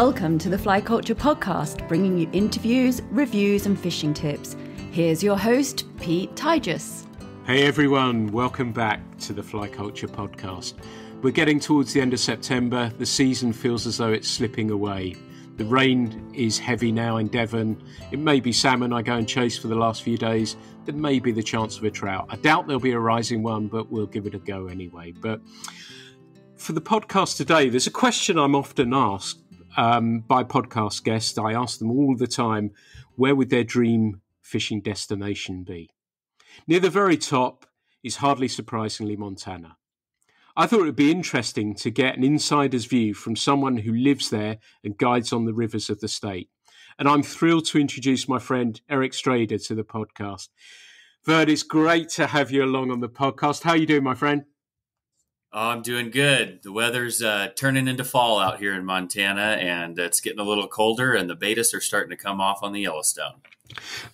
Welcome to the Fly Culture Podcast, bringing you interviews, reviews, and fishing tips. Here's your host, Pete Tyjas. Hey everyone, welcome back to the Fly Culture Podcast. We're getting towards the end of September. The season feels as though it's slipping away. The rain is heavy now in Devon. It may be salmon I go and chase for the last few days. There may be the chance of a trout. I doubt there'll be a rising one, but we'll give it a go anyway. But for the podcast today, there's a question I'm often asked um, by podcast guests. I ask them all the time where would their dream fishing destination be? Near the very top is hardly surprisingly Montana. I thought it would be interesting to get an insider's view from someone who lives there and guides on the rivers of the state. And I'm thrilled to introduce my friend Eric Strader to the podcast. Vern, it's great to have you along on the podcast. How are you doing, my friend? Oh, I'm doing good. The weather's uh, turning into fall out here in Montana, and it's getting a little colder, and the Baetis are starting to come off on the Yellowstone.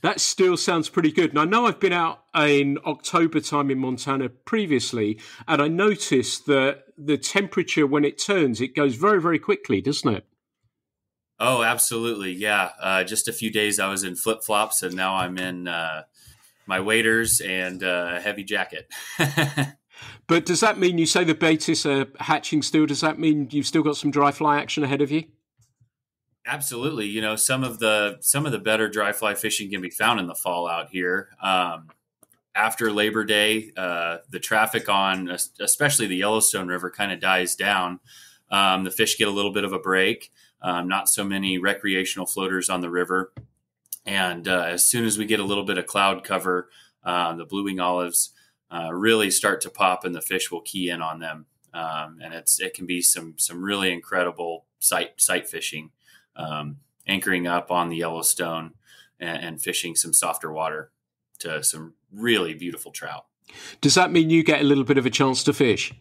That still sounds pretty good. And I know I've been out in October time in Montana previously, and I noticed that the temperature when it turns, it goes very, very quickly, doesn't it? Oh, absolutely. Yeah. Uh, just a few days I was in flip flops, and now I'm in uh, my waders and uh, a heavy jacket. But does that mean you say the Baetis are hatching still? Does that mean you've still got some dry fly action ahead of you? Absolutely. You know, some of the some of the better dry fly fishing can be found in the fall out here. Um, after Labor Day, uh, the traffic on especially the Yellowstone River kind of dies down. Um, the fish get a little bit of a break. Um, not so many recreational floaters on the river. And uh, as soon as we get a little bit of cloud cover, uh, the blue wing olives uh, really start to pop, and the fish will key in on them. Um, and it's it can be some some really incredible sight sight fishing, um, anchoring up on the Yellowstone and, and, fishing some softer water to some really beautiful trout. Does that mean you get a little bit of a chance to fish?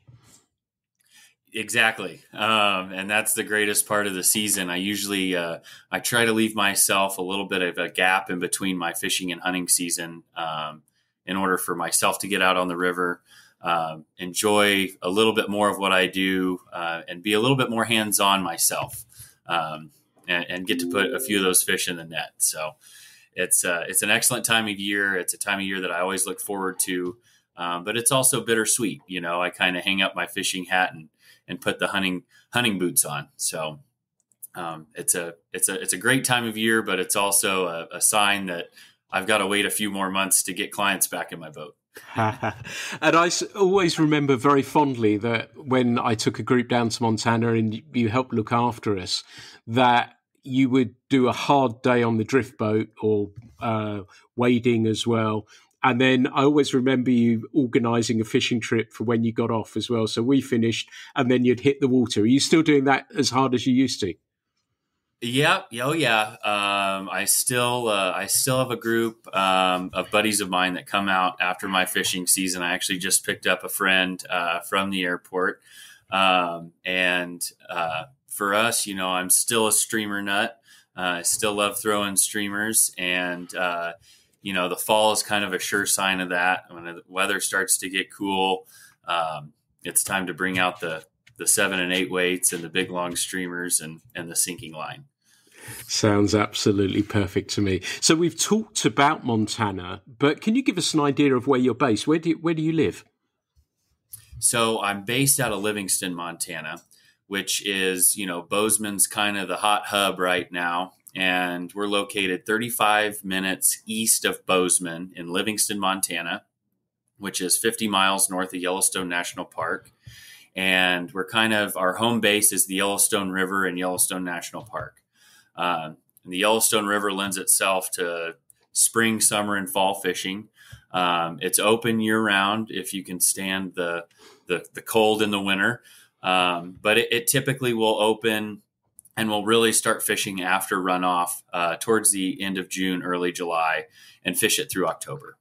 Exactly, um, and that's the greatest part of the season. I usually uh, I try to leave myself a little bit of a gap in between my fishing and hunting season um, in order for myself to get out on the river, uh, enjoy a little bit more of what I do, uh, and be a little bit more hands on myself, um, and, and, get to put a few of those fish in the net. So it's uh, it's an excellent time of year. It's a time of year that I always look forward to, um, but it's also bittersweet. You know, I kind of hang up my fishing hat and and put the hunting hunting boots on. So. Um, it's a it's a it's a great time of year, but it's also a, a sign that I've got to wait a few more months to get clients back in my boat. and I always remember very fondly that when I took a group down to Montana and you helped look after us, that you would do a hard day on the drift boat or uh, wading as well. And then I always remember you organising a fishing trip for when you got off as well. So we finished, and then you'd hit the water. Are you still doing that as hard as you used to? Yeah, oh yeah. Um, I still uh, I still have a group um, of buddies of mine that come out after my fishing season. I actually just picked up a friend uh, from the airport, um, and uh, for us, you know, I'm still a streamer nut. Uh, I still love throwing streamers, and uh, you know, the fall is kind of a sure sign of that. When the weather starts to get cool, um, it's time to bring out the the seven and eight weights and the big long streamers and and the sinking line. Sounds absolutely perfect to me. So we've talked about Montana, but can you give us an idea of where you're based? Where do you, where do you live? So I'm based out of Livingston, Montana, which is you know Bozeman's kind of the hot hub right now, and we're located 35 minutes east of Bozeman in Livingston, Montana, which is 50 miles north of Yellowstone National Park. And we're kind of our home base is the Yellowstone River and Yellowstone National Park. Uh, the Yellowstone River lends itself to spring, summer, and fall fishing. Um, it's open year round if you can stand the the, the cold in the winter, um, but it, it, typically will open and will really start fishing after runoff uh, towards the end of June, early July, and fish it through October.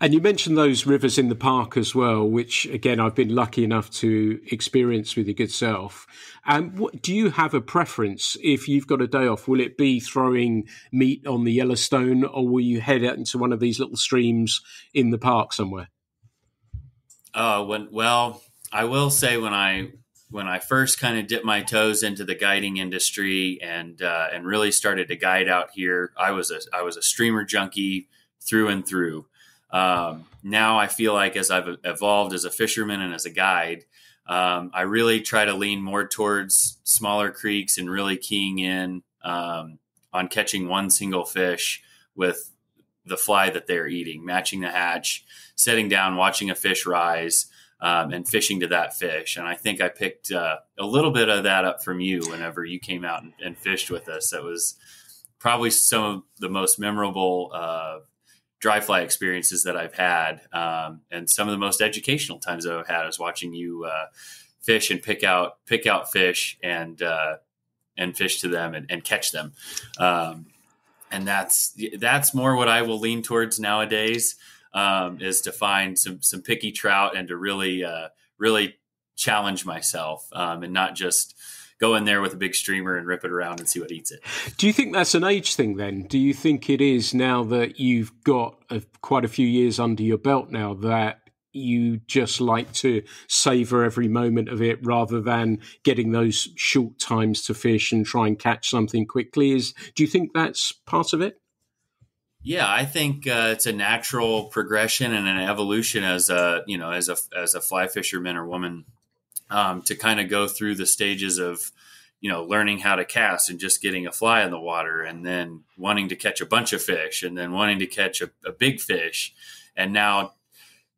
And you mentioned those rivers in the park as well, which again I've been lucky enough to experience with your good self. And do you have a preference if you've got a day off? Will it be throwing meat on the Yellowstone, or will you head out into one of these little streams in the park somewhere? Uh, when well, I will say when I when I first kind of dipped my toes into the guiding industry and uh, and really started to guide out here, I was a I was a streamer junkie through and through. Um, now I feel like as I've evolved as a fisherman and as a guide, um, I really try to lean more towards smaller creeks and really keying in um, on catching one single fish with the fly that they're eating, matching the hatch, setting down, watching a fish rise, um, and fishing to that fish. And I think I picked uh, a little bit of that up from you whenever you came out and, and fished with us. That was probably some of the most memorable uh, dry fly experiences that I've had, um, and some of the most educational times I've had is watching you uh, fish and pick out pick out fish and uh, and fish to them and, and catch them. Um, and that's that's more what I will lean towards nowadays um, is to find some some picky trout and to really uh, really challenge myself um, and not just go in there with a big streamer and rip it around and see what eats it. Do you think that's an age thing then? Do you think it is now that you've got a, quite a few years under your belt now that you just like to savor every moment of it rather than getting those short times to fish and try and catch something quickly is do you think that's part of it yeah, I think uh, it's a natural progression and an evolution as a you know as a as a fly fisherman or woman um, to kind of go through the stages of you know learning how to cast and just getting a fly in the water and then wanting to catch a bunch of fish and then wanting to catch a, a big fish and now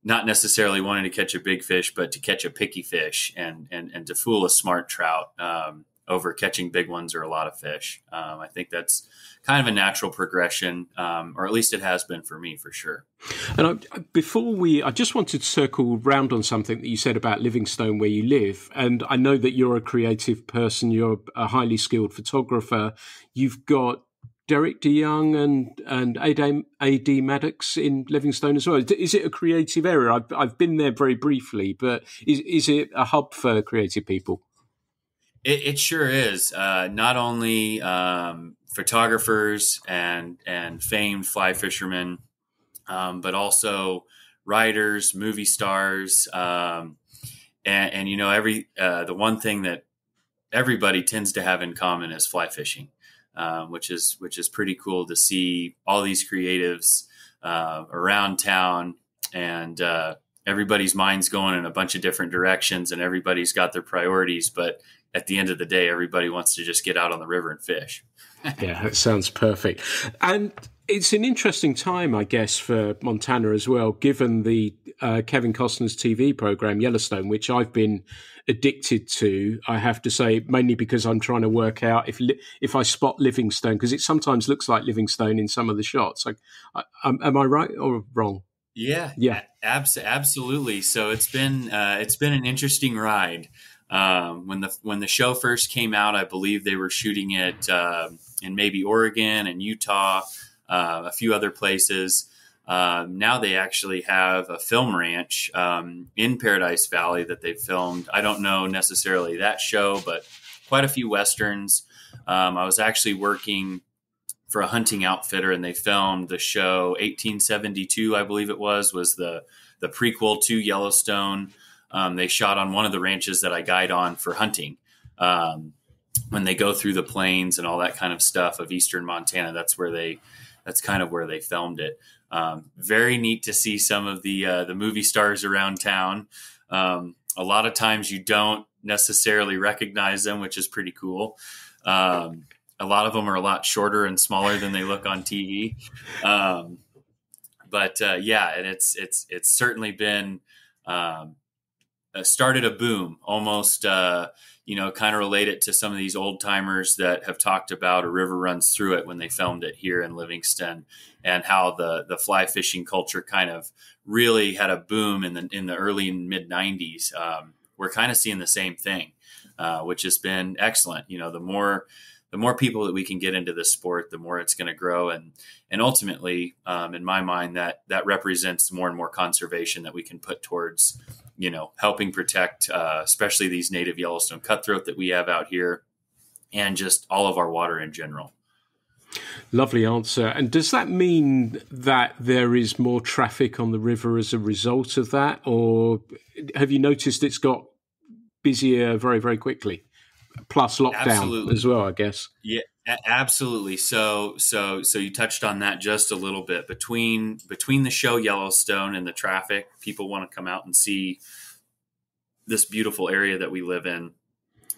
not necessarily wanting to catch a big fish but to catch a picky fish and and, and to fool a smart trout um, over catching big ones or a lot of fish. Um, I think that's kind of a natural progression, um, or at least it has been for me for sure. And I, before we, I just wanted to circle round on something that you said about Livingston, where you live. And I know that you're a creative person, you're a highly skilled photographer. You've got Derek DeYoung and and AD, AD Maddox in Livingston as well. Is it a creative area? I've, I've been there very briefly, but is is it a hub for creative people? It, it sure is. Uh, not only um, photographers and and famed fly fishermen, um, but also writers, movie stars, um, and, and, you know every uh, the one thing that everybody tends to have in common is fly fishing, um, which is which is pretty cool to see all these creatives uh, around town and uh, everybody's minds going in a bunch of different directions and everybody's got their priorities, but at the end of the day, everybody wants to just get out on the river and fish. yeah, that sounds perfect. And it's an interesting time, I guess, for Montana as well, given the uh, Kevin Costner's TV program Yellowstone, which I've been addicted to. I have to say, mainly because I'm trying to work out if if I spot Livingston, because it sometimes looks like Livingston in some of the shots. Like, I, am I right or wrong? Yeah, yeah, abs- absolutely. So it's been uh, it's been an interesting ride. Um, when the when the show first came out, I believe they were shooting it uh, in maybe Oregon and Utah, uh, a few other places. Um, now they actually have a film ranch um, in Paradise Valley that they filmed. I don't know necessarily that show, but quite a few westerns. Um, I was actually working for a hunting outfitter, and they filmed the show 1872, I believe it was, was the the prequel to Yellowstone. Um, they shot on one of the ranches that I guide on for hunting. Um, when they go through the plains and all that kind of stuff of eastern Montana, that's where they that's kind of where they filmed it. Um, very neat to see some of the uh, the movie stars around town. Um, a lot of times you don't necessarily recognize them, which is pretty cool. Um, a lot of them are a lot shorter and smaller than they look on TV. Um, but uh, yeah, and it's it's it's certainly been um, started a boom, almost, uh, you know, kind of related to some of these old timers that have talked about a river runs through it when they filmed it here in Livingston, and how the the fly fishing culture kind of really had a boom in the in the early and mid '90s. Um, we're kind of seeing the same thing, uh, which has been excellent. You know, the more the more people that we can get into this sport, the more it's going to grow, and and ultimately, um, in my mind, that that represents more and more conservation that we can put towards you know, helping protect, uh, especially these native Yellowstone cutthroat that we have out here, and just all of our water in general. Lovely answer. And does that mean that there is more traffic on the river as a result of that, or have you noticed it's got busier very very quickly. Plus lockdown absolutely. as well, I guess. Yeah, absolutely. So so so you touched on that just a little bit between between the show Yellowstone and the traffic. People want to come out and see this beautiful area that we live in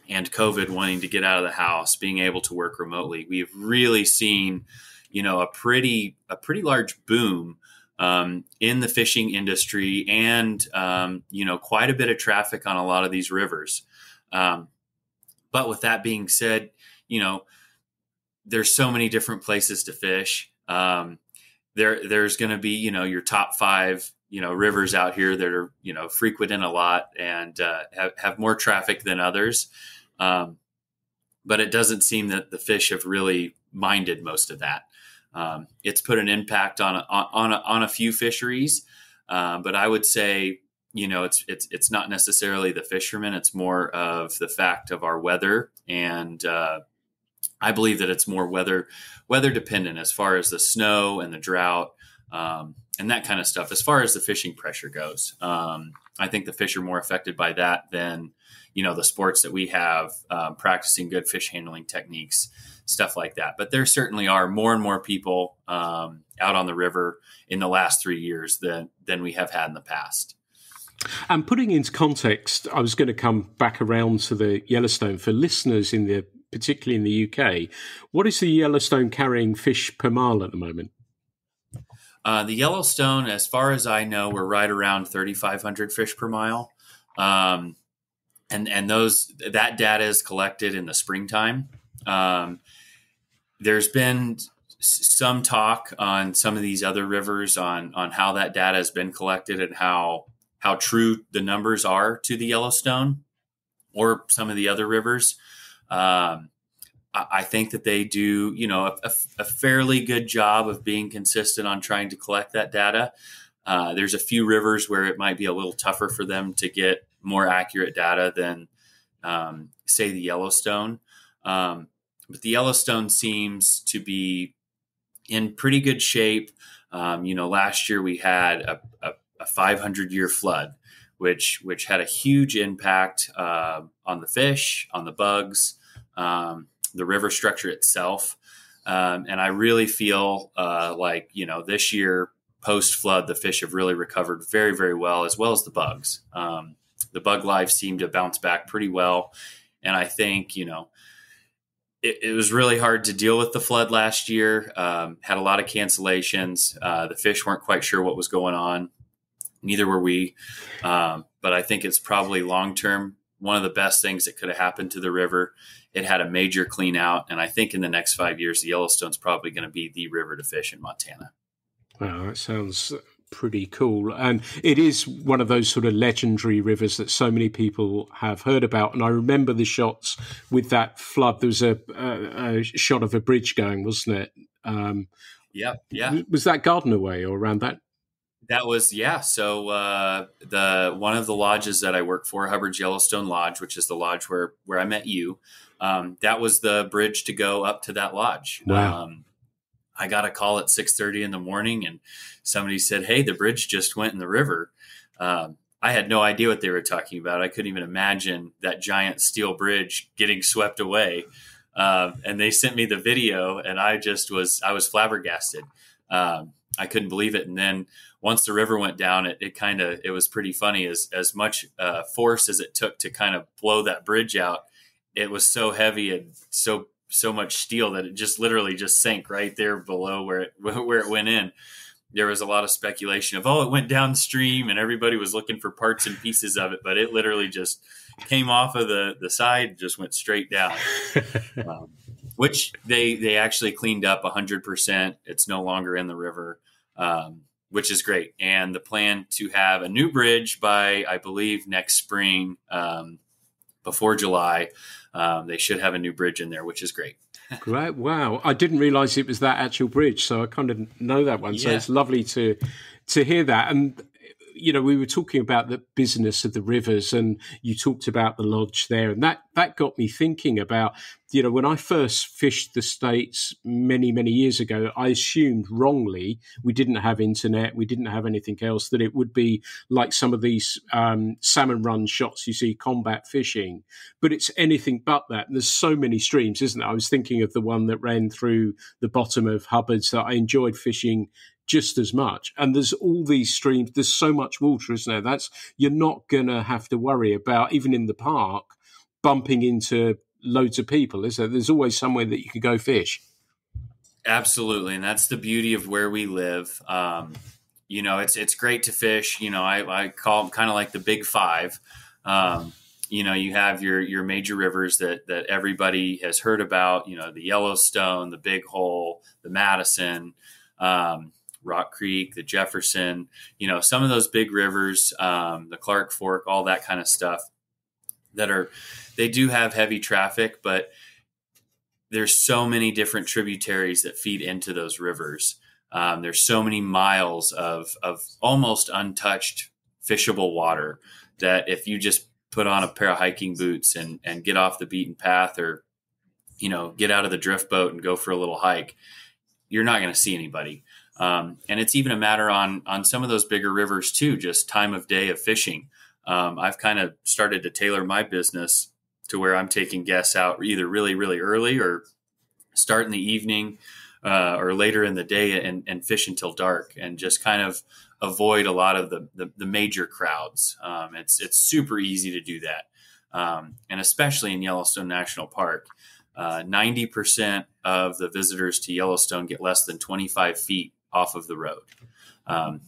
and COVID wanting to get out of the house, being able to work remotely, we've really seen, you know, a pretty a pretty large boom um, in the fishing industry, and um, you know, quite a bit of traffic on a lot of these rivers. Um, but with that being said, you know, there's so many different places to fish. Um, there, there's going to be, you know, your top five you know rivers out here that are you know frequented a lot and uh, have, have more traffic than others. Um, but it doesn't seem that the fish have really minded most of that. Um, it's put an impact on a, on a, on a few fisheries. Uh, but i would say you know it's it's it's not necessarily the fishermen it's more of the fact of our weather and uh, i believe that it's more weather weather dependent as far as the snow and the drought um, and that kind of stuff. As far as the fishing pressure goes, um, I think the fish are more affected by that than you know the sports that we have um, practicing good fish handling techniques, stuff like that. But there certainly are more and more people um, out on the river in the last three years than than we have had in the past. And putting into context, I was going to come back around to the Yellowstone for listeners in the particularly in the UK. What is the Yellowstone carrying fish per mile at the moment? Uh, the Yellowstone, as far as I know, we're right around 3,500 fish per mile. Um, and and those that data is collected in the springtime. Um, there's been some talk on some of these other rivers on on how that data has been collected and how how true the numbers are to the Yellowstone or some of the other rivers. Um, I think that they do, you know, a, a, fairly good job of being consistent on trying to collect that data. Uh, there's a few rivers where it might be a little tougher for them to get more accurate data than, um, say, the Yellowstone. Um, but the Yellowstone seems to be in pretty good shape. Um, you know, last year we had a, a, a 500 year flood, which which had a huge impact uh, on the fish, on the bugs. Um, the river structure itself. Um, and I really feel uh, like, you know, this year post flood, the fish have really recovered very, very well, as well as the bugs. Um, the bug life seemed to bounce back pretty well. And I think, you know, it, it, was really hard to deal with the flood last year. Um, had a lot of cancellations. Uh, the fish weren't quite sure what was going on. Neither were we. Um, but I think it's probably long term one of the best things that could have happened to the river. It had a major clean out, and I think in the next five years, the Yellowstone's probably going to be the river to fish in Montana. Wow, that sounds pretty cool. And it is one of those sort of legendary rivers that so many people have heard about. And I remember the shots with that flood. There was a, a, a shot of a bridge going, wasn't it? Um, yeah, yeah. Was that Gardiner Way or around that that was yeah. So uh, the one of the lodges that I work for, Hubbard's Yellowstone Lodge, which is the lodge where where I met you. Um, that was the bridge to go up to that lodge. Wow. Um, I got a call at six thirty in the morning, and somebody said, "Hey, the bridge just went in the river." Um, I had no idea what they were talking about. I couldn't even imagine that giant steel bridge getting swept away. Um, and they sent me the video, and I just was I was flabbergasted. Um, I couldn't believe it. And then once the river went down, it, it kind of it was pretty funny. As as much uh, force as it took to kind of blow that bridge out, it was so heavy and so so much steel that it just literally just sank right there below where it where it went in. There was a lot of speculation of oh it went downstream and everybody was looking for parts and pieces of it, but it literally just came off of the the side, just went straight down. um, which they they actually cleaned up 100%. It's no longer in the river. Um, which is great. And the plan to have a new bridge by, I believe, next spring, um, before July. Um, they should have a new bridge in there, which is great. great! Wow, I didn't realize it was that actual bridge, so I kind of know that one. Yeah. So it's lovely to to hear that. And you know, we were talking about the business of the rivers, and you talked about the lodge there, and that that got me thinking about, you know, when I first fished the states many many years ago, I assumed wrongly we didn't have internet, we didn't have anything else, that it would be like some of these um, salmon run shots you see combat fishing, but it's anything but that. And there's so many streams, isn't there? I was thinking of the one that ran through the bottom of Hubbard's that I enjoyed fishing just as much. And there's all these streams. There's so much water, isn't there? That's you're not gonna have to worry about even in the park bumping into loads of people, is there? There's always somewhere that you could go fish. Absolutely, and that's the beauty of where we live. Um, you know, it's it's great to fish. You know, I, I call them kind of like the big five. Um, you know, you have your your major rivers that that everybody has heard about. You know, the Yellowstone, the Big Hole, the Madison. Um, Rock Creek, the Jefferson, you know, some of those big rivers, um, the Clark Fork, all that kind of stuff that are, they do have heavy traffic, but there's so many different tributaries that feed into those rivers. Um, there's so many miles of, of almost untouched fishable water that if you just put on a pair of hiking boots and, and get off the beaten path or, you know, get out of the drift boat and go for a little hike, you're not going to see anybody. Um, and it's even a matter on on some of those bigger rivers too, just time of day of fishing. Um, I've kind of started to tailor my business to where I'm taking guests out either really really early or start in the evening uh, or later in the day and, and, fish until dark and just kind of avoid a lot of the the, the major crowds. Um, it's it's super easy to do that, um, and especially in Yellowstone National Park. Uh, ninety uh, percent of the visitors to Yellowstone get less than twenty five feet off of the road. Um,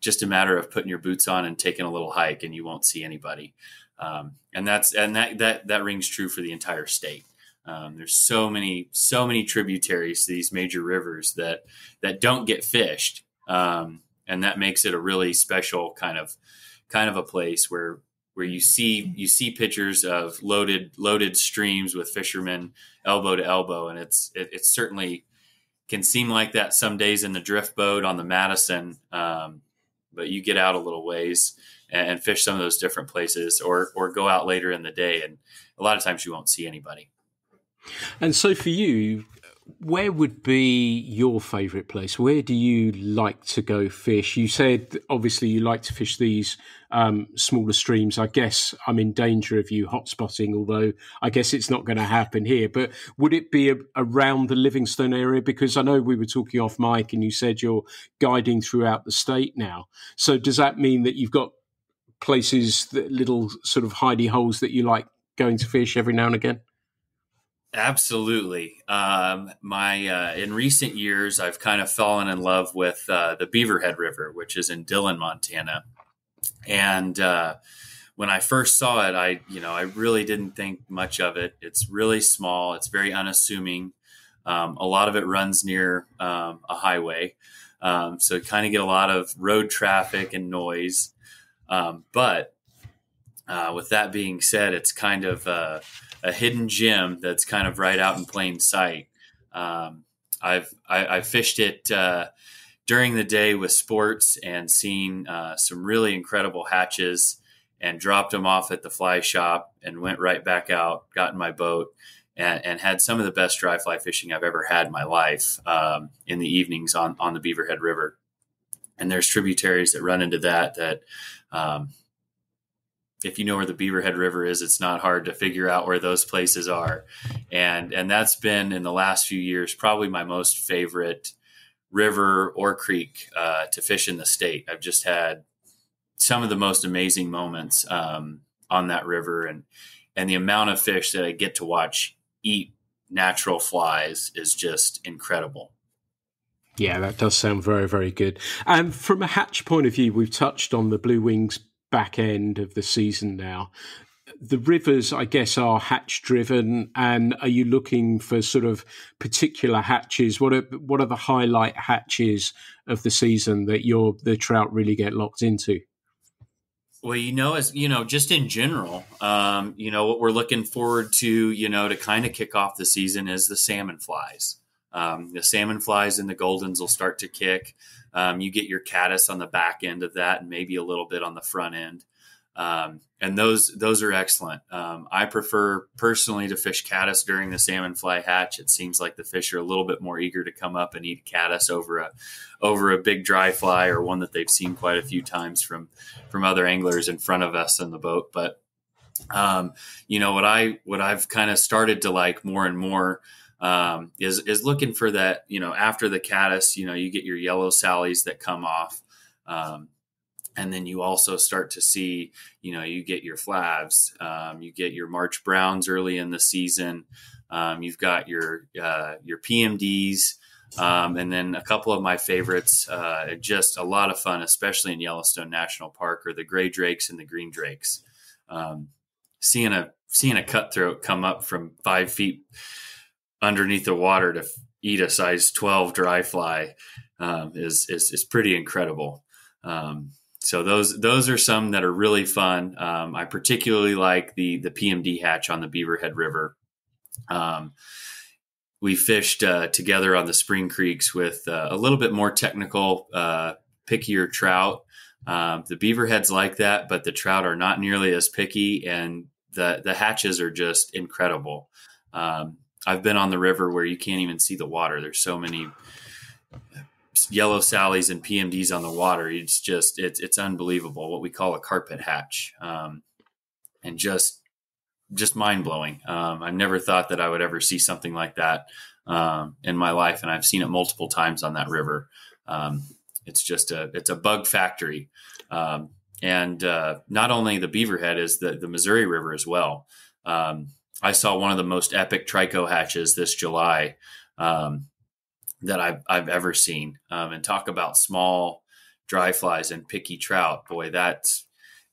just a matter of putting your boots on and taking a little hike, and you won't see anybody. Um, and that's and that that that rings true for the entire state. Um, there's so many so many tributaries to these major rivers that that don't get fished, um, and that makes it a really special kind of kind of a place where where you see you see pictures of loaded loaded streams with fishermen elbow to elbow, and it's it, it's certainly can seem like that some days in the drift boat on the Madison, um, but you get out a little ways and, and, fish some of those different places, or or go out later in the day, and a lot of times you won't see anybody. And so for you, where would be your favourite place? Where do you like to go fish? You said obviously you like to fish these um, smaller streams. I guess I'm in danger of you hotspotting, although I guess it's not going to happen here. But would it be a, around the Livingston area? Because I know we were talking off mic and you said you're guiding throughout the state now. So does that mean that you've got places, that little sort of hidey holes that you like going to fish every now and again? Absolutely. Um, my uh, in recent years, I've kind of fallen in love with uh, the Beaverhead River, which is in Dillon, Montana. And uh, when I first saw it, I you know I really didn't think much of it. It's really small. It's very unassuming. Um, a lot of it runs near um, a highway, um, so kind of get a lot of road traffic and noise. Um, but uh, with that being said, it's kind of uh, a hidden gem that's kind of right out in plain sight. Um, I've I, I, fished it uh, during the day with sports and seen uh, some really incredible hatches and dropped them off at the fly shop and went right back out, got in my boat and, and had some of the best dry fly fishing I've ever had in my life um, in the evenings on, on the Beaverhead River. And there's tributaries that run into that that um, if you know where the Beaverhead River is, it's not hard to figure out where those places are. And and that's been in the last few years probably my most favorite river or creek uh, to fish in the state. I've just had some of the most amazing moments um, on that river, and and the amount of fish that I get to watch eat natural flies is just incredible. Yeah, that does sound very, very good. And um, from a hatch point of view, we've touched on the Blue Wings back end of the season now. The rivers, I guess, are hatch driven. And are you looking for sort of particular hatches? What are what are the highlight hatches of the season that your the trout really get locked into? Well, you know, as you know, just in general, um, you know, what we're looking forward to, you know, to kind of kick off the season is the salmon flies. Um, the salmon flies and the goldens will start to kick. Um, you get your caddis on the back end of that, and maybe a little bit on the front end. Um, and those those are excellent. Um, I prefer personally to fish caddis during the salmon fly hatch. It seems like the fish are a little bit more eager to come up and eat caddis over a over a big dry fly or one that they've seen quite a few times from from other anglers in front of us in the boat. But um, you know what I what I've kind of started to like more and more um, is is looking for that. You know, after the caddis, you know, you get your yellow sallies that come off. Um, and then you also start to see, you know, you get your flavs, um, you get your March Browns early in the season, um, you've got your uh, your PMDs, um, and then a couple of my favorites, uh, just a lot of fun, especially in Yellowstone National Park, are the gray drakes and the green drakes. Um, seeing a seeing a cutthroat come up from five feet underneath the water to eat a size twelve dry fly um, is, is is pretty incredible. Um, so those those are some that are really fun. Um, I particularly like the the PMD hatch on the Beaverhead River. Um, we fished uh, together on the spring creeks with uh, a little bit more technical, uh, pickier trout. Um, the Beaverhead's like that, but the trout are not nearly as picky, and the the hatches are just incredible. Um, I've been on the river where you can't even see the water. There's so many yellow sallies and PMDs on the water. It's just it's it's unbelievable. What we call a carpet hatch, um, and just just mind blowing. Um, I never thought that I would ever see something like that um, in my life, and I've seen it multiple times on that river. Um, it's just a it's a bug factory, um, and uh, not only the Beaverhead is the the Missouri River as well. Um, I saw one of the most epic trico hatches this July. Um, that I've, I've ever seen. Um, and talk about small dry flies and picky trout. Boy, that's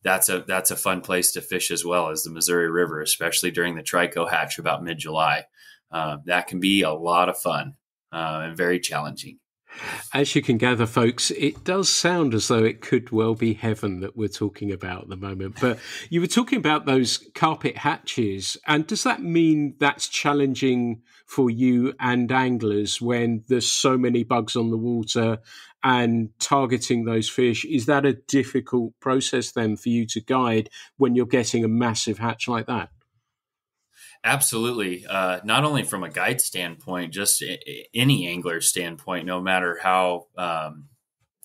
that's a that's a fun place to fish as well as the Missouri River, especially during the trico hatch about mid July. Uh, that can be a lot of fun uh, and very challenging. As you can gather, folks, it does sound as though it could well be heaven that we're talking about at the moment. But you were talking about those carpet hatches, and does that mean that's challenging for you and anglers when there's so many bugs on the water and targeting those fish? Is that a difficult process then for you to guide when you're getting a massive hatch like that? Absolutely. Uh, not only from a guide standpoint, just any angler standpoint, no matter how um,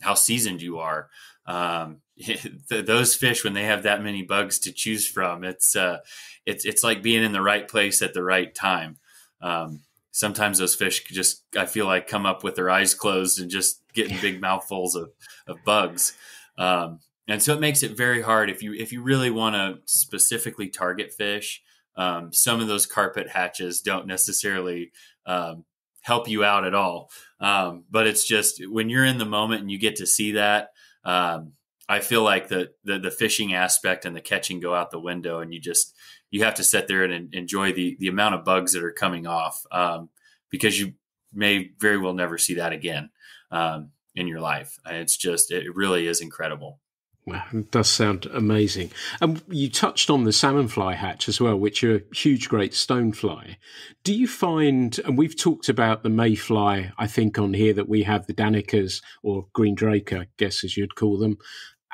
how seasoned you are. Um, those fish, when they have that many bugs to choose from, it's uh, it's it's like being in the right place at the right time. Um, sometimes those fish just, I feel like, come up with their eyes closed and just getting big mouthfuls of of bugs. Um, and so it makes it very hard if you if you really want to specifically target fish um, some of those carpet hatches don't necessarily um, help you out at all. Um, but it's just when you're in the moment and you get to see that, um, I feel like the, the, the fishing aspect and the catching go out the window, and you just you have to sit there and enjoy the the amount of bugs that are coming off um, because you may very well never see that again um, in your life. It's just it really is incredible. Wow, it does sound amazing. And you touched on the salmon fly hatch as well, which are a huge, great stonefly. Do you find, and we've talked about the mayfly, I think on here that we have the Danicas or green drake, I guess as you'd call them.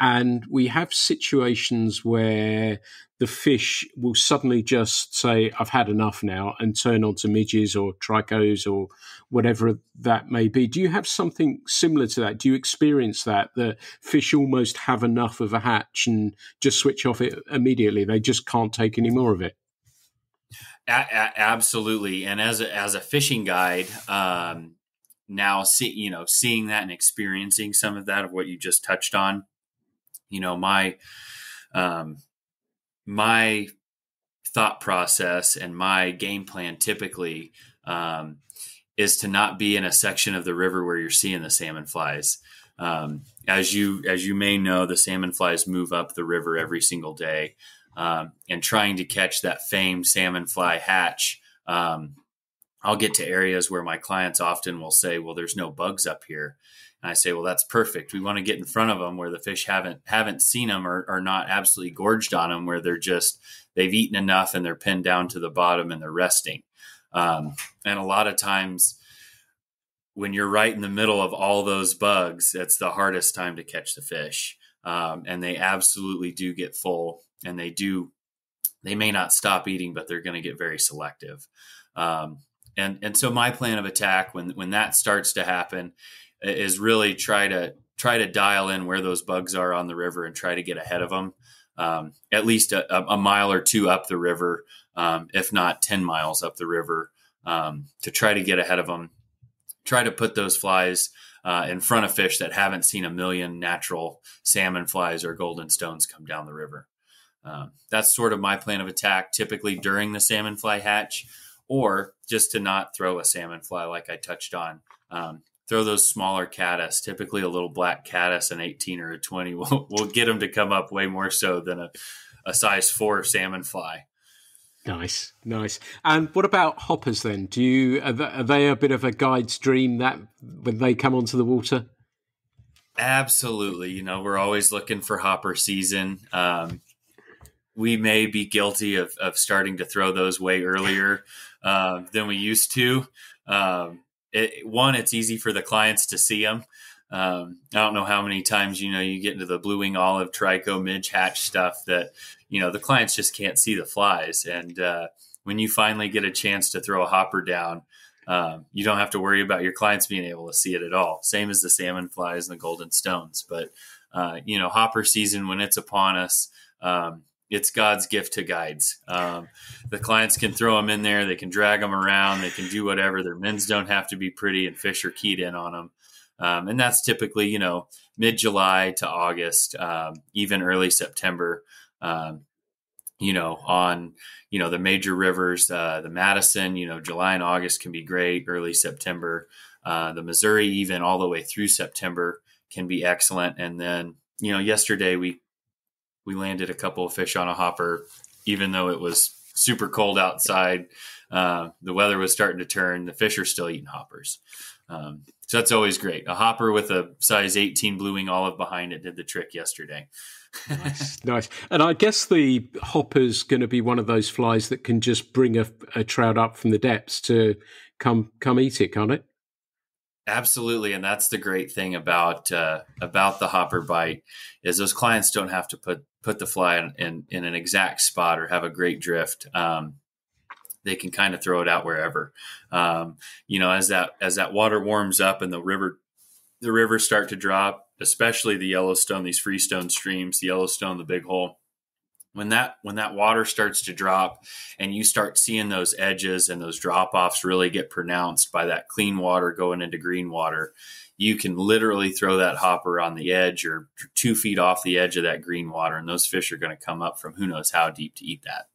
And we have situations where the fish will suddenly just say, I've had enough now, and turn onto midges or tricos or whatever that may be. Do you have something similar to that? Do you experience that? The fish almost have enough of a hatch and just switch off it immediately. They just can't take any more of it. A- a- absolutely. And as a, as a fishing guide, um, now see, you know, seeing that and experiencing some of that of what you just touched on, you know, my, um, my thought process and my game plan typically um, is to not be in a section of the river where you're seeing the salmon flies. Um, as you as you may know, the salmon flies move up the river every single day, um, and trying to catch that famed salmon fly hatch. Um, I'll get to areas where my clients often will say, "Well, there's no bugs up here," and I say, "Well, that's perfect. We want to get in front of them where the fish haven't haven't seen them or are not absolutely gorged on them, where they're just they've eaten enough and they're pinned down to the bottom and they're resting." Um, and a lot of times, when you're right in the middle of all those bugs, it's the hardest time to catch the fish. Um, and they absolutely do get full, and they do. They may not stop eating, but they're going to get very selective. Um, and and so my plan of attack when when that starts to happen is really try to try to dial in where those bugs are on the river and try to get ahead of them, um, at least a, a, mile or two up the river, um, if not ten miles up the river, um, to try to get ahead of them try to put those flies uh, in front of fish that haven't seen a million natural salmon flies or golden stones come down the river. Um, that's sort of my plan of attack, typically during the salmon fly hatch, or just to not throw a salmon fly like I touched on. Um, throw those smaller caddis, typically a little black caddis, an 18 or a 20. We'll, we'll get them to come up way more so than a, a size four salmon fly. Nice, nice. And what about hoppers then? Do you are they, a bit of a guide's dream that when they come onto the water? Absolutely. You know, we're always looking for hopper season. Um, we may be guilty of, of starting to throw those way earlier uh, than we used to. Um, it, one, it's easy for the clients to see them. Um, I don't know how many times you know you get into the blue wing olive trico midge hatch stuff that you know the clients just can't see the flies, and uh, when you finally get a chance to throw a hopper down, um, you don't have to worry about your clients being able to see it at all. Same as the salmon flies and the golden stones, but uh, you know hopper season when it's upon us. Um, it's God's gift to guides. Um, the clients can throw them in there, they can drag them around, they can do whatever. Their minnows don't have to be pretty, and fish are keyed in on them. Um, and that's typically, you know, mid July to August, um, even early September. Um, you know, on you know the major rivers, uh, the Madison, you know, July and August can be great. Early September, uh, the Missouri, even all the way through September, can be excellent. And then, you know, yesterday we we landed a couple of fish on a hopper, even though it was super cold outside. Uh, the weather was starting to turn. The fish are still eating hoppers. Um, so that's always great. A hopper with a size 18 blue wing olive behind it did the trick yesterday. nice, nice. And I guess the hopper's going to be one of those flies that can just bring a, a trout up from the depths to come come eat it, can't it? Absolutely, and that's the great thing about uh, about the hopper bite is those clients don't have to put put the fly in, in, in an exact spot or have a great drift. Um, they can kind of throw it out wherever. Um, you know, as that as that water warms up and the river the rivers start to drop, especially the Yellowstone, these freestone streams, the Yellowstone, the Big Hole. When that when that water starts to drop and you start seeing those edges and those drop offs really get pronounced by that clean water going into green water, you can literally throw that hopper on the edge or two feet off the edge of that green water, and those fish are going to come up from who knows how deep to eat that.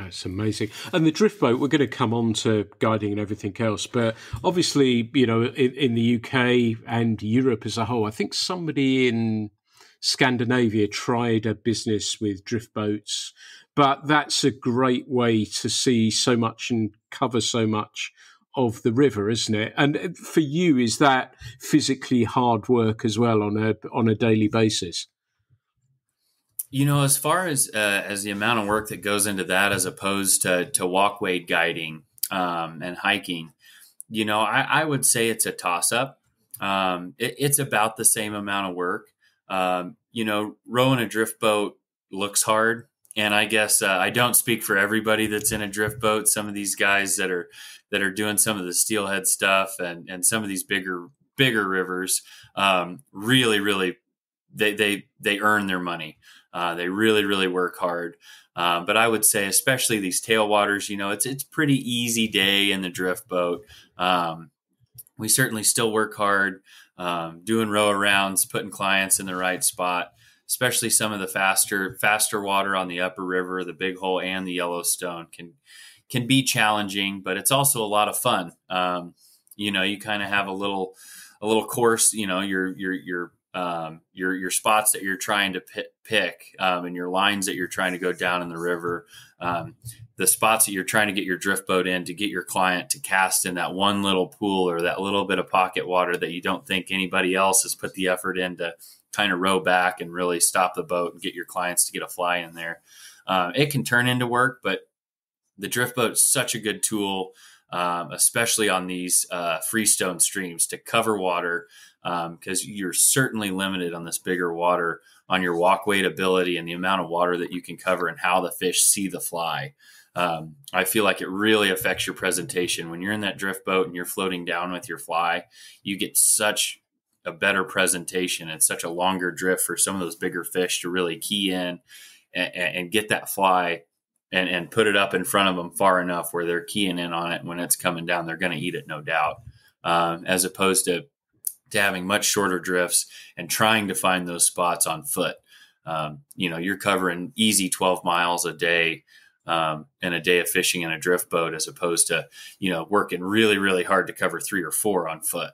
That's amazing. And the drift boat, we're going to come on to guiding and everything else, but obviously, you know, in, in, the UK and Europe as a whole, I think somebody in Scandinavia tried a business with drift boats, but that's a great way to see so much and cover so much of the river, isn't it? And for you, is that physically hard work as well on a on a daily basis? You know, as far as uh, as the amount of work that goes into that, as opposed to to walk-wade guiding um, and hiking, you know, I, I, would say it's a toss up. Um, it, it's about the same amount of work. Um, you know, rowing a drift boat looks hard, and I guess uh, I don't speak for everybody that's in a drift boat. Some of these guys that are that are doing some of the steelhead stuff and and some of these bigger bigger rivers um, really really they they they earn their money. Uh, they really, really work hard. Um, but I would say, especially these tailwaters, you know, it's it's pretty easy day in the drift boat. Um, we certainly still work hard, um, doing row arounds, putting clients in the right spot. Especially some of the faster faster water on the upper river, the Big Hole and the Yellowstone can can be challenging, but it's also a lot of fun. Um, you know, you kind of have a little a little course. You know, you're you're you're um, your your spots that you're trying to pick um, and your lines that you're trying to go down in the river, um, the spots that you're trying to get your drift boat in to get your client to cast in that one little pool or that little bit of pocket water that you don't think anybody else has put the effort in to kind of row back and really stop the boat and get your clients to get a fly in there. Uh, it can turn into work, but the drift boat is such a good tool um, especially on these uh, freestone streams to cover water because um, you're certainly limited on this bigger water on your walk-wade ability and the amount of water that you can cover and how the fish see the fly. Um, I feel like it really affects your presentation when you're in that drift boat and you're floating down with your fly. You get such a better presentation. It's such a longer drift for some of those bigger fish to really key in and, and get that fly and, and put it up in front of them far enough where they're keying in on it. When it's coming down, they're going to eat it, no doubt. Um, as opposed to to having much shorter drifts and trying to find those spots on foot. Um, you know, you're covering easy 12 miles a day um, in a day of fishing in a drift boat as opposed to, you know, working really, really hard to cover three or four on foot.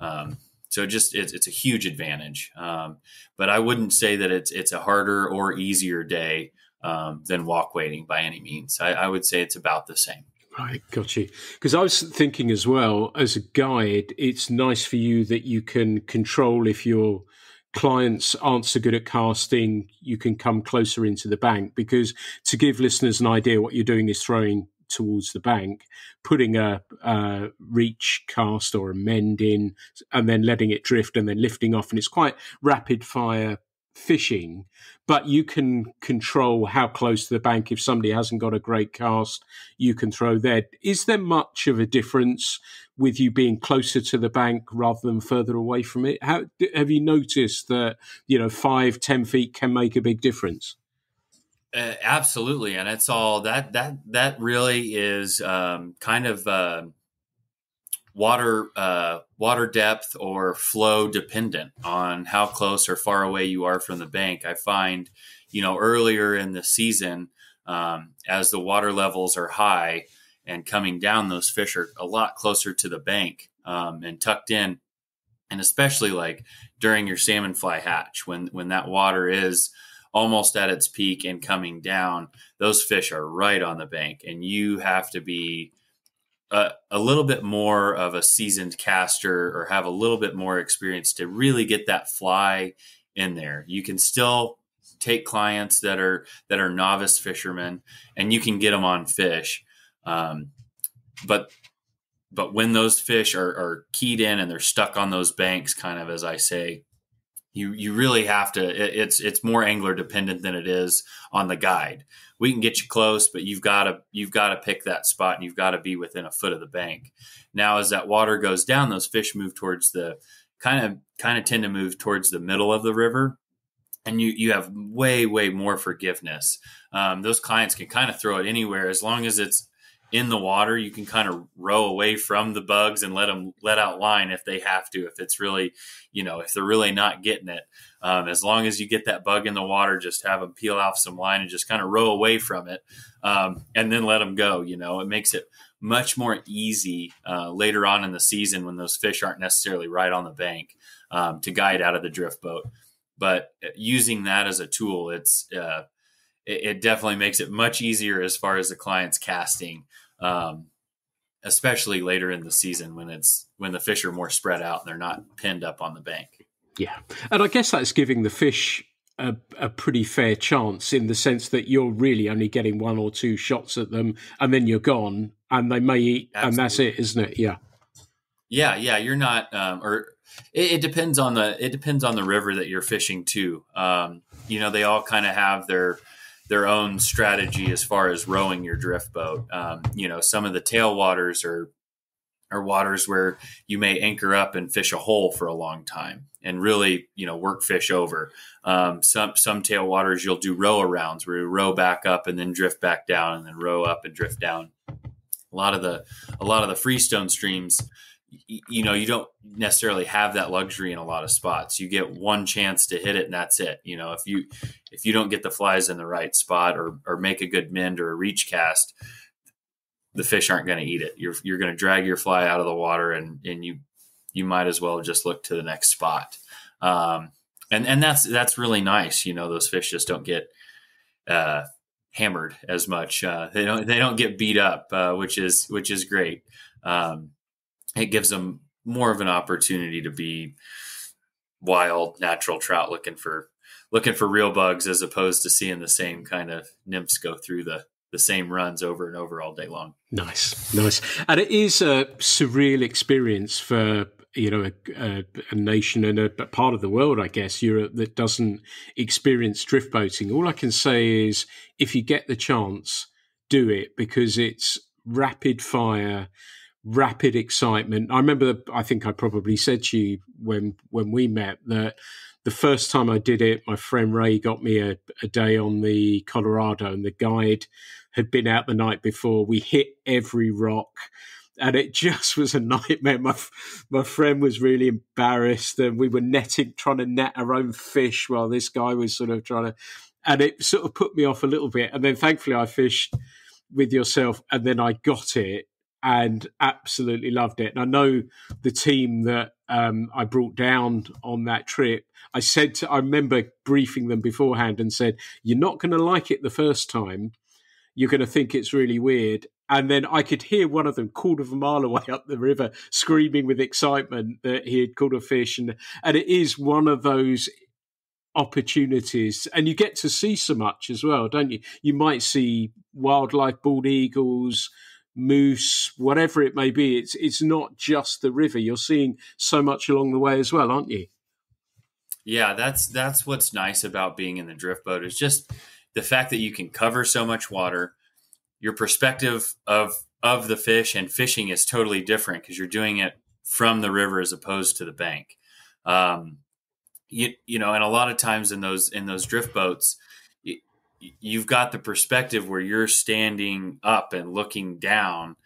Um, so just it's, it's, a huge advantage. Um, but I wouldn't say that it's it's a harder or easier day um, than walk wading by any means. I, I would say it's about the same. Right, got you. Because I was thinking as well, as a guide, it's nice for you that you can control if your clients aren't so good at casting, you can come closer into the bank. Because to give listeners an idea, what you're doing is throwing towards the bank, putting a, a, reach cast or a mend in, and then letting it drift and then lifting off. And it's quite rapid fire fishing, but you can control how close to the bank. If somebody hasn't got a great cast, you can throw there. Is there much of a difference with you being closer to the bank rather than further away from it? How have you noticed that you know five, ten feet can make a big difference? Uh, absolutely, and it's all that that that really is um, kind of. Uh, water uh, water depth or flow dependent on how close or far away you are from the bank. I find, you know, earlier in the season, um, as the water levels are high and coming down, those fish are a lot closer to the bank um, and tucked in. And especially like during your salmon fly hatch, when when that water is almost at its peak and coming down, those fish are right on the bank, and you have to be a, a, little bit more of a seasoned caster or have a little bit more experience to really get that fly in there. You can still take clients that are that are novice fishermen and you can get them on fish. Um, but but when those fish are, are keyed in and they're stuck on those banks, kind of as I say, you you really have to. It, it's it's more angler dependent than it is on the guide we can get you close, but you've got to you've got to pick that spot and you've got to be within a foot of the bank. Now, as that water goes down, those fish move towards the kind of kind of tend to move towards the middle of the river, and you you have way way more forgiveness. Um, those clients can kind of throw it anywhere as long as it's in the water, you can kind of row away from the bugs and let them let out line if they have to. If it's really, you know, if they're really not getting it, um, as long as you get that bug in the water, just have them peel off some line and just kind of row away from it, um, and then let them go. You know, it makes it much more easy uh, later on in the season when those fish aren't necessarily right on the bank um, to guide out of the drift boat. But uh, using that as a tool, it's uh, it, it, definitely makes it much easier as far as the client's casting um, especially later in the season when it's when the fish are more spread out and they're not pinned up on the bank. Yeah, and I guess that's giving the fish a, a, pretty fair chance in the sense that you're really only getting one or two shots at them, and then you're gone, and they may eat, Absolutely. and that's it, isn't it? Yeah. Yeah, yeah, you're not, um, or it, it, depends on the it depends on the river that you're fishing too. Um, you know, they all kind of have their their own strategy as far as rowing your drift boat. Um, you know, some of the tailwaters are are waters where you may anchor up and fish a hole for a long time and really, you know, work fish over. Um, some some tailwaters you'll do row arounds where you row back up and then drift back down and then row up and drift down. A lot of the a lot of the freestone streams you know you don't necessarily have that luxury in a lot of spots. You get one chance to hit it and that's it. You know if you if you don't get the flies in the right spot or or make a good mend or a reach cast the fish aren't going to eat it. You're you're going to drag your fly out of the water and and you you might as well just look to the next spot. Um, and and that's that's really nice. You know those fish just don't get uh, hammered as much. Uh, they don't they don't get beat up uh, which is which is great. Um, it gives them more of an opportunity to be wild natural trout looking for looking for real bugs as opposed to seeing the same kind of nymphs go through the the same runs over and over all day long. Nice, nice, and it is a surreal experience for you know a, a, a, nation and a, part of the world, I guess, Europe that doesn't experience drift boating. All I can say is, if you get the chance, do it because it's rapid fire, rapid excitement. I remember, I think I probably said to you when when we met that the first time I did it, my friend Ray got me a, a day on the Colorado, and the guide had been out the night before. We hit every rock and it just was a nightmare. My my friend was really embarrassed, and we were netting, trying to net our own fish while this guy was sort of trying to, and it sort of put me off a little bit. And then thankfully, I fished with yourself, and then I got it and absolutely loved it. And I know the team that um, I brought down on that trip. I said to, I remember briefing them beforehand and said, "You're not going to like it the first time." You're going to think it's really weird, and then I could hear one of them quarter of a mile away up the river screaming with excitement that he had caught a fish, and and it is one of those opportunities, and you get to see so much as well, don't you? You might see wildlife, bald eagles, moose, whatever it may be. It's it's not just the river; you're seeing so much along the way as well, aren't you? Yeah, that's that's what's nice about being in the drift boat is just the fact that you can cover so much water your perspective of of the fish and fishing is totally different because you're doing it from the river as opposed to the bank. Um, you, you know, and a lot of times in those in those drift boats, you've got the perspective where you're standing up and looking down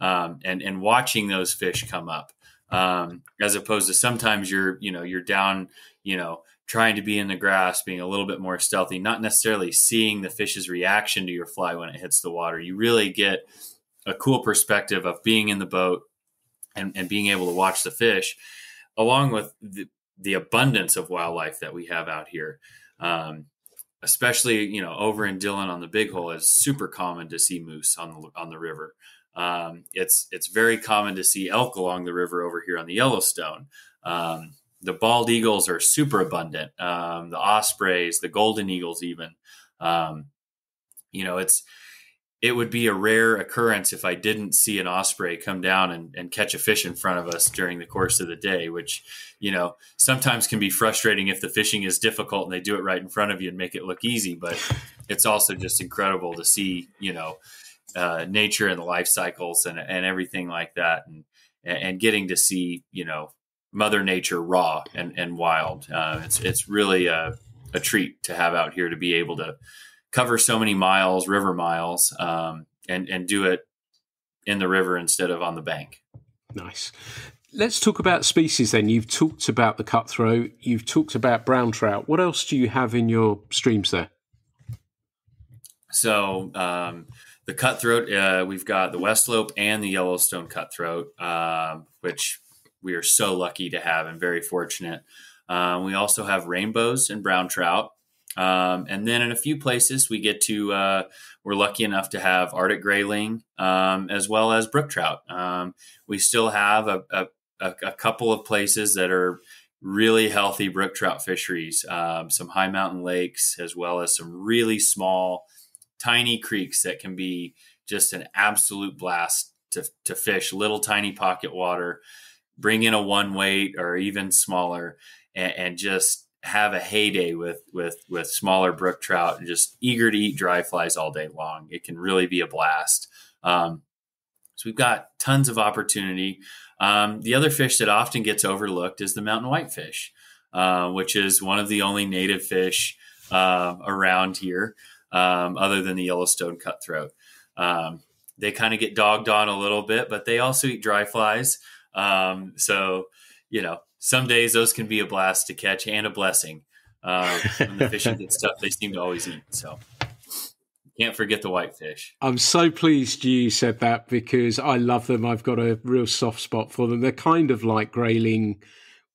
um, and and watching those fish come up, um, as opposed to sometimes you're you know you're down you know trying to be in the grass, being a little bit more stealthy, not necessarily seeing the fish's reaction to your fly when it hits the water. You really get a cool perspective of being in the boat and, and being able to watch the fish, along with the, the abundance of wildlife that we have out here. Um, especially, you know, over in Dillon on the Big Hole, it's super common to see moose on the on the river. Um, it's it's very common to see elk along the river over here on the Yellowstone. Um, the bald eagles are super abundant. Um, the ospreys, the golden eagles, even. Um, you know, it's it would be a rare occurrence if I didn't see an osprey come down and, and catch a fish in front of us during the course of the day, which, you know, sometimes can be frustrating if the fishing is difficult and they do it right in front of you and make it look easy. But it's also just incredible to see, you know, uh, nature and the life cycles and, and everything like that. And, and getting to see, you know, Mother Nature raw and, and wild. Uh, it's it's really a, a, treat to have out here to be able to cover so many miles, river miles, um, and and do it in the river instead of on the bank. Nice. Let's talk about species then. You've talked about the cutthroat. You've talked about brown trout. What else do you have in your streams there? So um, the cutthroat, uh, we've got the West Slope and the Yellowstone cutthroat, uh, which we are so lucky to have and very fortunate. Um, we also have rainbows and brown trout. Um, and then in a few places, we get to, uh, we're lucky enough to have Arctic grayling um, as well as brook trout. Um, we still have a, a, a, couple of places that are really healthy brook trout fisheries, um, some high mountain lakes, as well as some really small, tiny creeks that can be just an absolute blast to, to fish, little tiny pocket water bring in a one weight or even smaller and, and, just have a heyday with with with smaller brook trout and just eager to eat dry flies all day long. It can really be a blast. Um, so we've got tons of opportunity. Um, the other fish that often gets overlooked is the mountain whitefish uh, which is one of the only native fish uh, around here um, other than the yellowstone cutthroat. Um, they kind of get dogged on a little bit but they also eat dry flies. Um, so, you know, some days those can be a blast to catch and a blessing. Uh, when the fishing gets tough, they seem to always eat. So, can't forget the whitefish. I'm so pleased you said that because I love them. I've got a real soft spot for them. They're kind of like grayling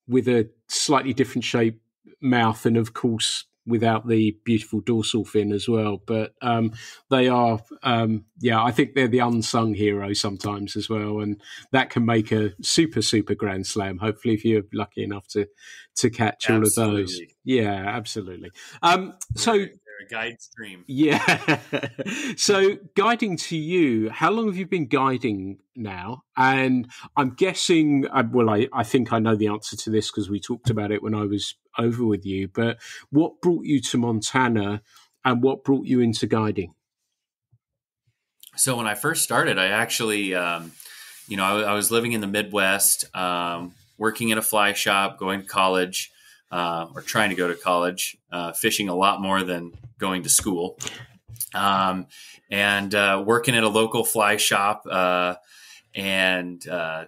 with a slightly different shape mouth, and of course, without the beautiful dorsal fin as well. But um, they are, um, yeah, I think they're the unsung hero sometimes as well, and that can make a super super grand slam. Hopefully, if you're lucky enough to to catch absolutely. all of those, yeah, absolutely. Um, so. A guide's dream. Yeah. so, guiding to you, how long have you been guiding now? And I'm guessing, uh, well, I, I think I know the answer to this because we talked about it when I was over with you, but what brought you to Montana and what brought you into guiding? So, when I first started, I actually, um, you know, I, I, was living in the Midwest, um, working in a fly shop, going to college uh, or trying to go to college, uh, fishing a lot more than going to school, um, and uh, working at a local fly shop. Uh, and uh,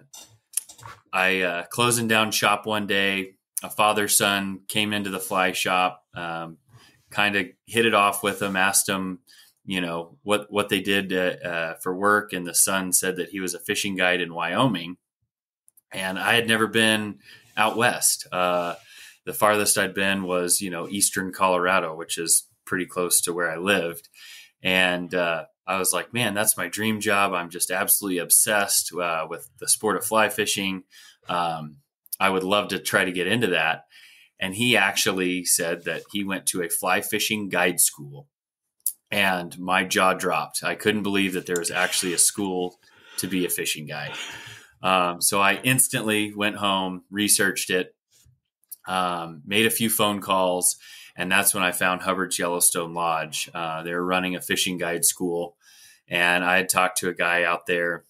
I uh, closing down shop one day. A father son came into the fly shop, um, kind of hit it off with him, asked him, you know, what what they did for work, and the son said that he was a fishing guide in Wyoming, and I had never been out west. Uh, the farthest I'd been was, you know, eastern Colorado, which is pretty close to where I lived. And uh, I was like, man, that's my dream job. I'm just absolutely obsessed uh, with the sport of fly fishing. Um, I would love to try to get into that. And he actually said that he went to a fly fishing guide school. And my jaw dropped. I couldn't believe that there was actually a school to be a fishing guide. Um, so I instantly went home, researched it, um, made a few phone calls, and that's when I found Hubbard's Yellowstone Lodge. Uh, they were running a fishing guide school, and I had talked to a guy out there,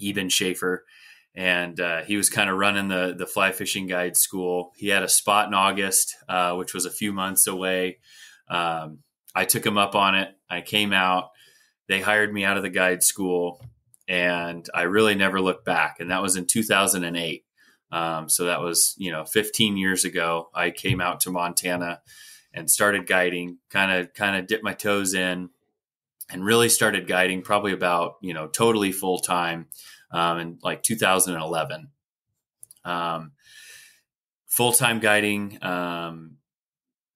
Eben Schaefer, and uh, he was kind of running the the fly fishing guide school. He had a spot in August, uh, which was a few months away. Um, I took him up on it. I came out. They hired me out of the guide school, and I really never looked back. And that was in 2008. Um, so that was, you know, 15 years ago. I came out to Montana and started guiding, kind of, kind of dipped my toes in, and really started guiding probably about, you know, totally full time um, in like 2011. Um, full time guiding, um,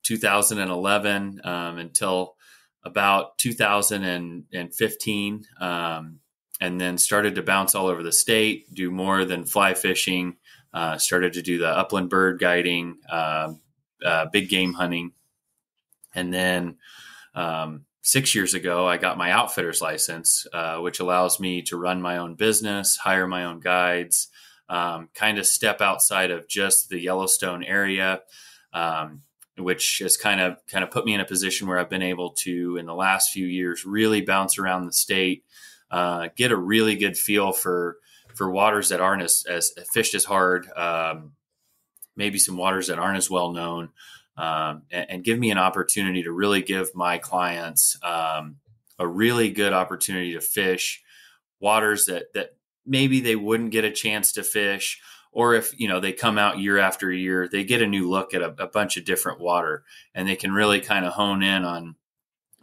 2011 um, until about 2015 um, and then started to bounce all over the state, do more than fly fishing, uh, started to do the upland bird guiding, uh, uh, big game hunting. And then um, six years ago, I got my outfitter's license, uh, which allows me to run my own business, hire my own guides, um, kind of step outside of just the Yellowstone area. Um, which has kind of kind of put me in a position where I've been able to, in the last few years, really bounce around the state, uh, get a really good feel for for waters that aren't as, as fished as hard, um, maybe some waters that aren't as well known, um, and, and, give me an opportunity to really give my clients um, a really good opportunity to fish waters that that maybe they wouldn't get a chance to fish or if you know they come out year after year they get a new look at a, a bunch of different water and they can really kind of hone in on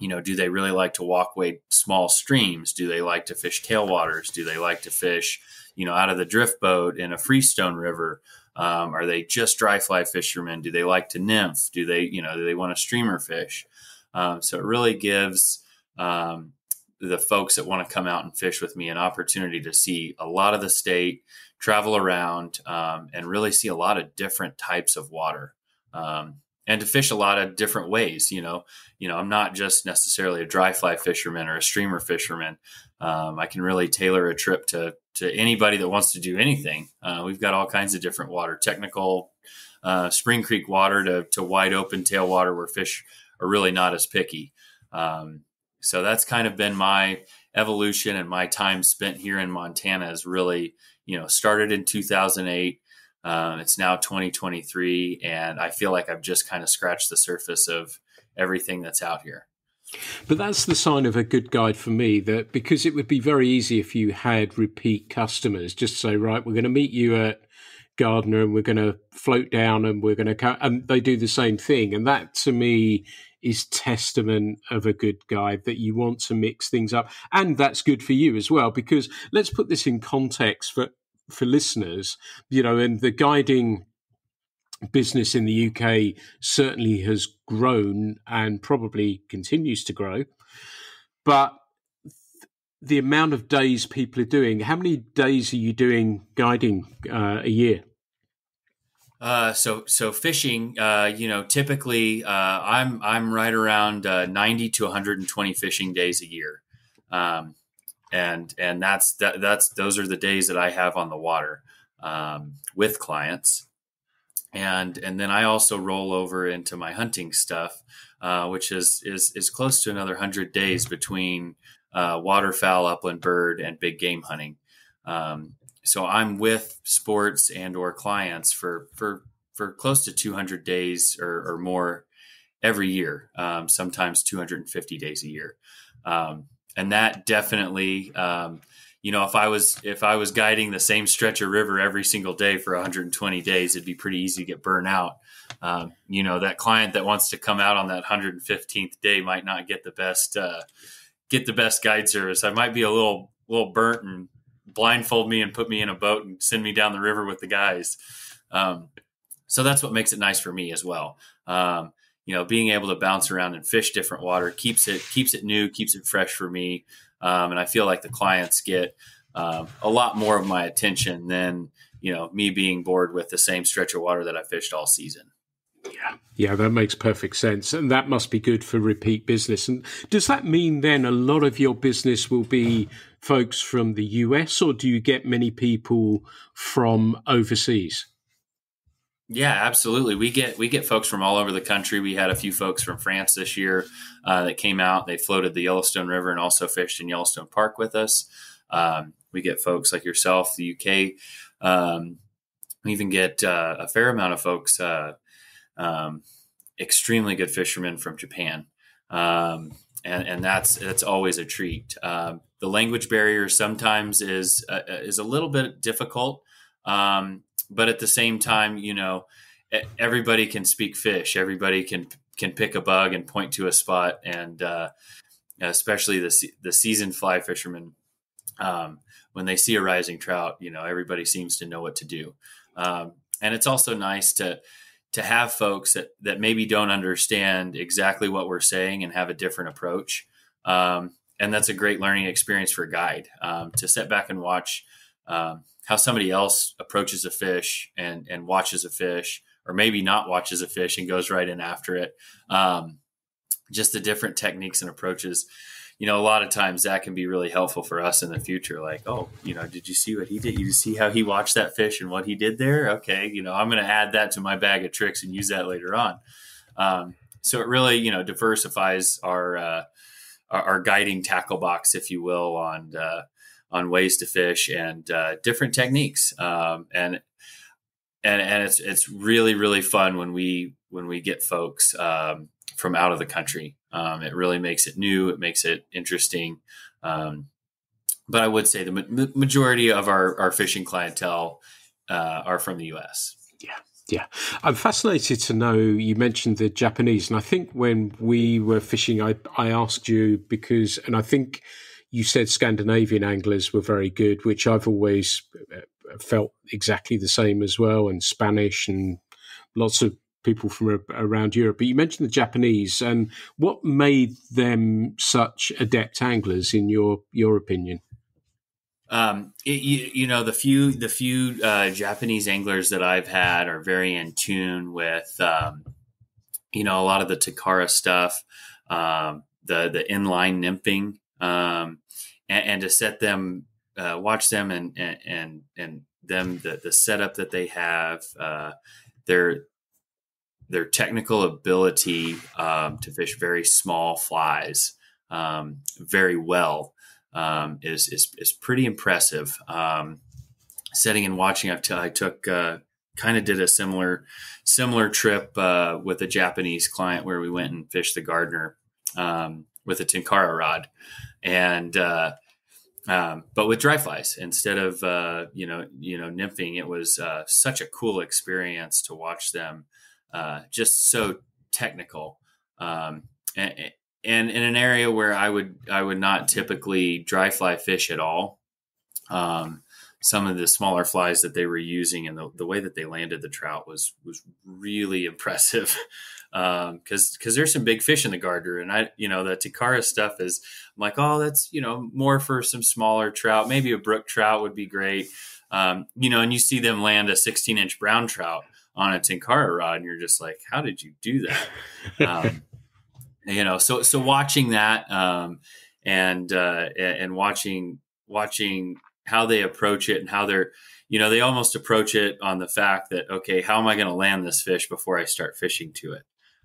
you know, do they really like to walk-wade small streams? Do they like to fish tailwaters? Do they like to fish, you know, out of the drift boat in a freestone river? Um, are they just dry fly fishermen? Do they like to nymph? Do they, you know, do they want to streamer fish? Um, so it really gives um, the folks that want to come out and fish with me an opportunity to see a lot of the state, travel around, um, and really see a lot of different types of water. Um, and to fish a lot of different ways. You know, you know, I'm not just necessarily a dry fly fisherman or a streamer fisherman. Um, I can really tailor a trip to to anybody that wants to do anything. Uh, we've got all kinds of different water, technical uh, Spring Creek water to to wide open tailwater where fish are really not as picky. Um, so that's kind of been my evolution and my time spent here in Montana is really, you know, started in 2008 um, it's now 2023, and I feel like I've just kind of scratched the surface of everything that's out here. But that's the sign of a good guide for me that because it would be very easy if you had repeat customers, just say, right, we're going to meet you at Gardner and we're going to float down and we're going to cut, and they do the same thing. And that to me is testament of a good guide that you want to mix things up. And that's good for you as well, because let's put this in context for for listeners, you know, and the guiding business in the UK certainly has grown and probably continues to grow. But the amount of days people are doing, how many days are you doing guiding uh, a year? Uh, so so fishing, uh, you know, typically uh, I'm I'm right around uh, 90 to 120 fishing days a year, um, and and that's that, that's those are the days that I have on the water um, with clients, and and then I also roll over into my hunting stuff, uh, which is is is close to another hundred days between uh, waterfowl, upland bird, and big game hunting. Um, so I'm with sports and or clients for for for close to 200 days or, or more every year, um, sometimes 250 days a year, um, and that definitely, um, you know, if I was if I was guiding the same stretch of river every single day for 120 days, it'd be pretty easy to get burned out. Um, you know, that client that wants to come out on that 115th day might not get the best uh, get the best guide service. I might be a little little burnt and blindfold me and put me in a boat and send me down the river with the guys. Um, so that's what makes it nice for me as well. Um, you know, being able to bounce around and fish different water keeps it keeps it new, keeps it fresh for me, um, and I feel like the clients get um, a lot more of my attention than you know me being bored with the same stretch of water that I fished all season. Yeah, yeah, that makes perfect sense, and that must be good for repeat business. And does that mean then a lot of your business will be folks from the US, or do you get many people from overseas? Yeah, absolutely. We get we get folks from all over the country. We had a few folks from France this year uh, that came out. They floated the Yellowstone River and also fished in Yellowstone Park with us. Um, we get folks like yourself, the UK. Um, we even get uh, a fair amount of folks uh, um, extremely good fishermen from Japan, um, and, and that's that's always a treat. Um, the language barrier sometimes is uh, is a little bit difficult, um, but at the same time, you know, everybody can speak fish. Everybody can can pick a bug and point to a spot, and uh, especially the the seasoned fly fishermen. Um, when they see a rising trout, you know everybody seems to know what to do, um, and it's also nice to to have folks that, that maybe don't understand exactly what we're saying and have a different approach. Um, and that's a great learning experience for a guide um, to sit back and watch um, how somebody else approaches a fish and, and watches a fish, or maybe not watches a fish and goes right in after it. Um, just the different techniques and approaches you know, a lot of times that can be really helpful for us in the future. Like, oh, you know, did you see what he did? You see how he watched that fish and what he did there? Okay, you know, I'm going to add that to my bag of tricks and use that later on. Um, so it really, you know, diversifies our, uh, our, guiding tackle box, if you will, on uh, on ways to fish and uh, different techniques. Um, and and and it's it's really really fun when we when we get folks um, from out of the country. Um, it really makes it new. It makes it interesting. Um, but I would say the ma- majority of our, our fishing clientele uh, are from the U.S. Yeah. Yeah, I'm fascinated to know. You mentioned the Japanese, and I think when we were fishing, I, I asked you because, and I think you said Scandinavian anglers were very good, which I've always uh, felt exactly the same as well, and Spanish and lots of people from around Europe. But you mentioned the Japanese, and what made them such adept anglers, in your your opinion? Um, it, you, you, know the few the few uh, Japanese anglers that I've had are very in tune with um, you know a lot of the Tenkara stuff, um, the the inline nymphing, um, and, and, to set them uh, watch them and and and them the the setup that they have. Uh, their their technical ability um, to fish very small flies um, very well um, is, is, is pretty impressive. Um, setting and watching, I've t- I took uh, kind of did a similar similar trip uh, with a Japanese client where we went and fished the Gardner um, with a Tenkara rod, and uh, um, but with dry flies instead of uh, you know you know nymphing, it was uh, such a cool experience to watch them uh, just so technical um, and, and, in an area where I would I would not typically dry fly fish at all. Um, some of the smaller flies that they were using and the, the way that they landed the trout was was really impressive because um, because there's some big fish in the Gardner and I you know the Tenkara stuff is I'm like oh that's you know more for some smaller trout. Maybe a brook trout would be great. Um, you know and you see them land a 16 inch brown trout on a Tenkara rod, and you're just like, how did you do that? um, you know, so so watching that um, and uh, and watching watching how they approach it and how they're you know they almost approach it on the fact that okay how am i going to land this fish before i start fishing to it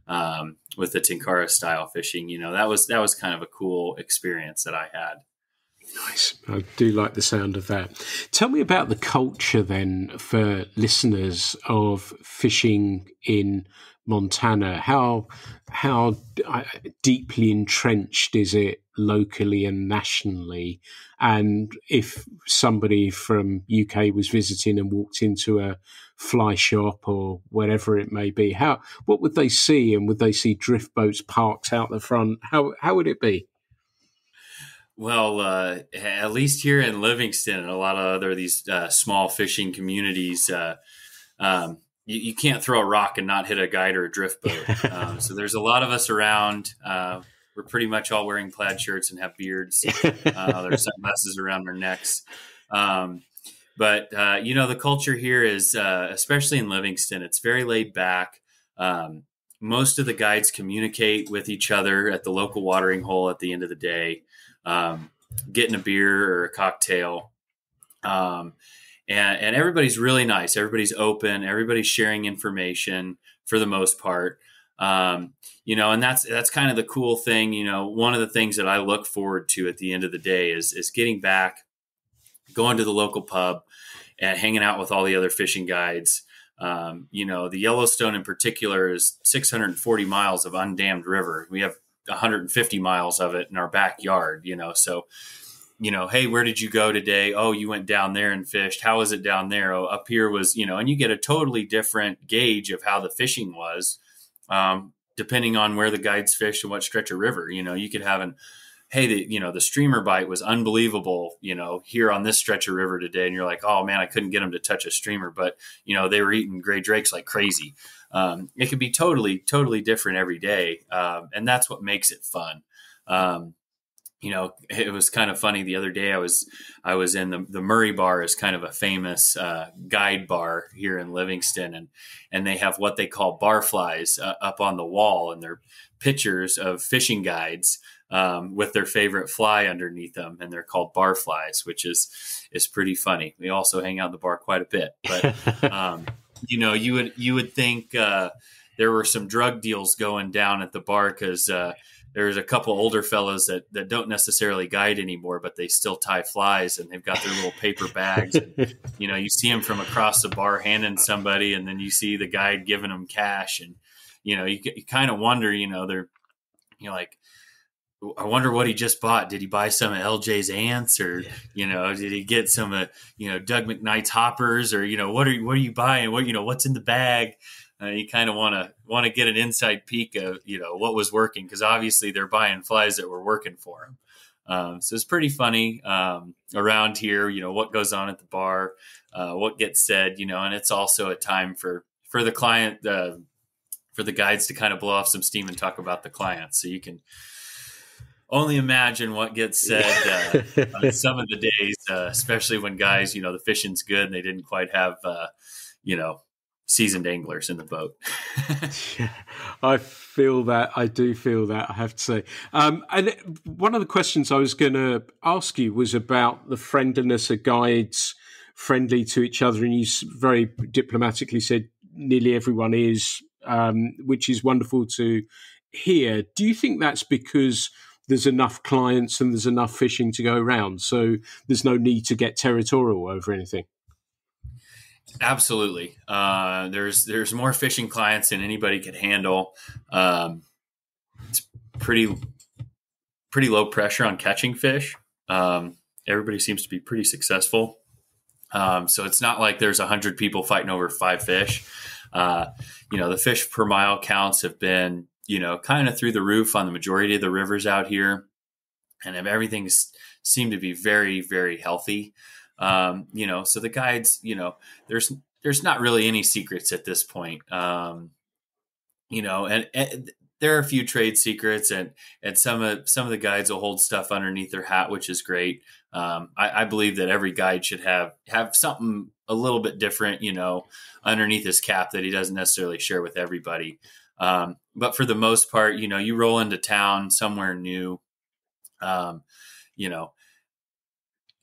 um, with the tenkara style fishing you know that was that was kind of a cool experience that i had Nice. I do like the sound of that. Tell me about the culture then for listeners of fishing in Montana. How how deeply entrenched is it locally and nationally? And if somebody from UK was visiting and walked into a fly shop or whatever it may be, how what would they see? And would they see drift boats parked out the front? How how would it be? Well, uh, at least here in Livingston and a lot of other these uh, small fishing communities, uh, um, you, you, can't throw a rock and not hit a guide or a drift boat. um, so there's a lot of us around. Uh, we're pretty much all wearing plaid shirts and have beards. Uh, there's sunglasses around our necks. Um, but uh, you know, the culture here is, especially in Livingston, it's very laid back. Um, most of the guides communicate with each other at the local watering hole at the end of the day um, getting a beer or a cocktail. Um, and, and everybody's really nice. Everybody's open. Everybody's sharing information for the most part. Um, you know, and that's that's kind of the cool thing. You know, one of the things that I look forward to at the end of the day is is getting back, going to the local pub, and hanging out with all the other fishing guides. Um, you know, the Yellowstone in particular is 640 miles of undammed river. We have 150 miles of it in our backyard, you know. So, you know, hey, where did you go today? Oh, you went down there and fished. How was it down there? Oh, up here was, you know, and you get a totally different gauge of how the fishing was, um, depending on where the guides fished and what stretch of river. You know, you could have an, hey, the you know the streamer bite was unbelievable. You know, here on this stretch of river today, and you're like, oh man, I couldn't get them to touch a streamer, but you know they were eating gray drakes like crazy. Um, it could be totally totally different every day. Um, and that's what makes it fun. Um, you know it was kind of funny. The other day i was i was in the, the murray bar is kind of a famous uh, guide bar here in livingston. And and they have what they call bar flies uh, up on the wall. And they're pictures of fishing guides um, with their favorite fly underneath them and they're called bar flies which is is pretty funny we also hang out in the bar quite a bit but um, you know, you would you would think uh, there were some drug deals going down at the bar because uh, there's a couple older fellows that, that don't necessarily guide anymore, but they still tie flies and they've got their little paper bags. And, you know, you see them from across the bar handing somebody, and then you see the guide giving them cash, and you know, you, you kind of wonder, you know, they're you know like I wonder what he just bought. Did he buy some of LJ's ants, or yeah. you know, did he get some of you know Doug McKnight's hoppers, or you know, what are you, what are you buying? What you know, what's in the bag? Uh, you kind of want to want to get an inside peek of you know what was working because obviously they're buying flies that were working for them. Um, so it's pretty funny um, around here. You know what goes on at the bar, uh, what gets said. You know, and it's also a time for for the client, uh, for the guides to kind of blow off some steam and talk about the client. So you can only imagine what gets said uh, on some of the days, uh, especially when guys, you know, the fishing's good and they didn't quite have, uh, you know, seasoned anglers in the boat. yeah, I feel that. I do feel that. I have to say. Um, and one of the questions I was going to ask you was about the friendliness of guides friendly to each other, and you very diplomatically said nearly everyone is, um, which is wonderful to hear. Do you think that's because there's enough clients and there's enough fishing to go around. So there's no need to get territorial over anything. Absolutely. Uh, there's there's more fishing clients than anybody could handle. Um, it's pretty pretty low pressure on catching fish. Um, everybody seems to be pretty successful. Um, so it's not like there's a hundred people fighting over five fish. Uh, you know, the fish per mile counts have been you know, kind of through the roof on the majority of the rivers out here. And everything seemed to be very, very healthy. Um, you know, so the guides, you know, there's there's not really any secrets at this point. Um, you know, and, and there are a few trade secrets, and and some of some of the guides will hold stuff underneath their hat, which is great. Um, I, I, believe that every guide should have have something a little bit different, you know, underneath his cap that he doesn't necessarily share with everybody. Um, but for the most part, you know, you roll into town somewhere new, um, you know,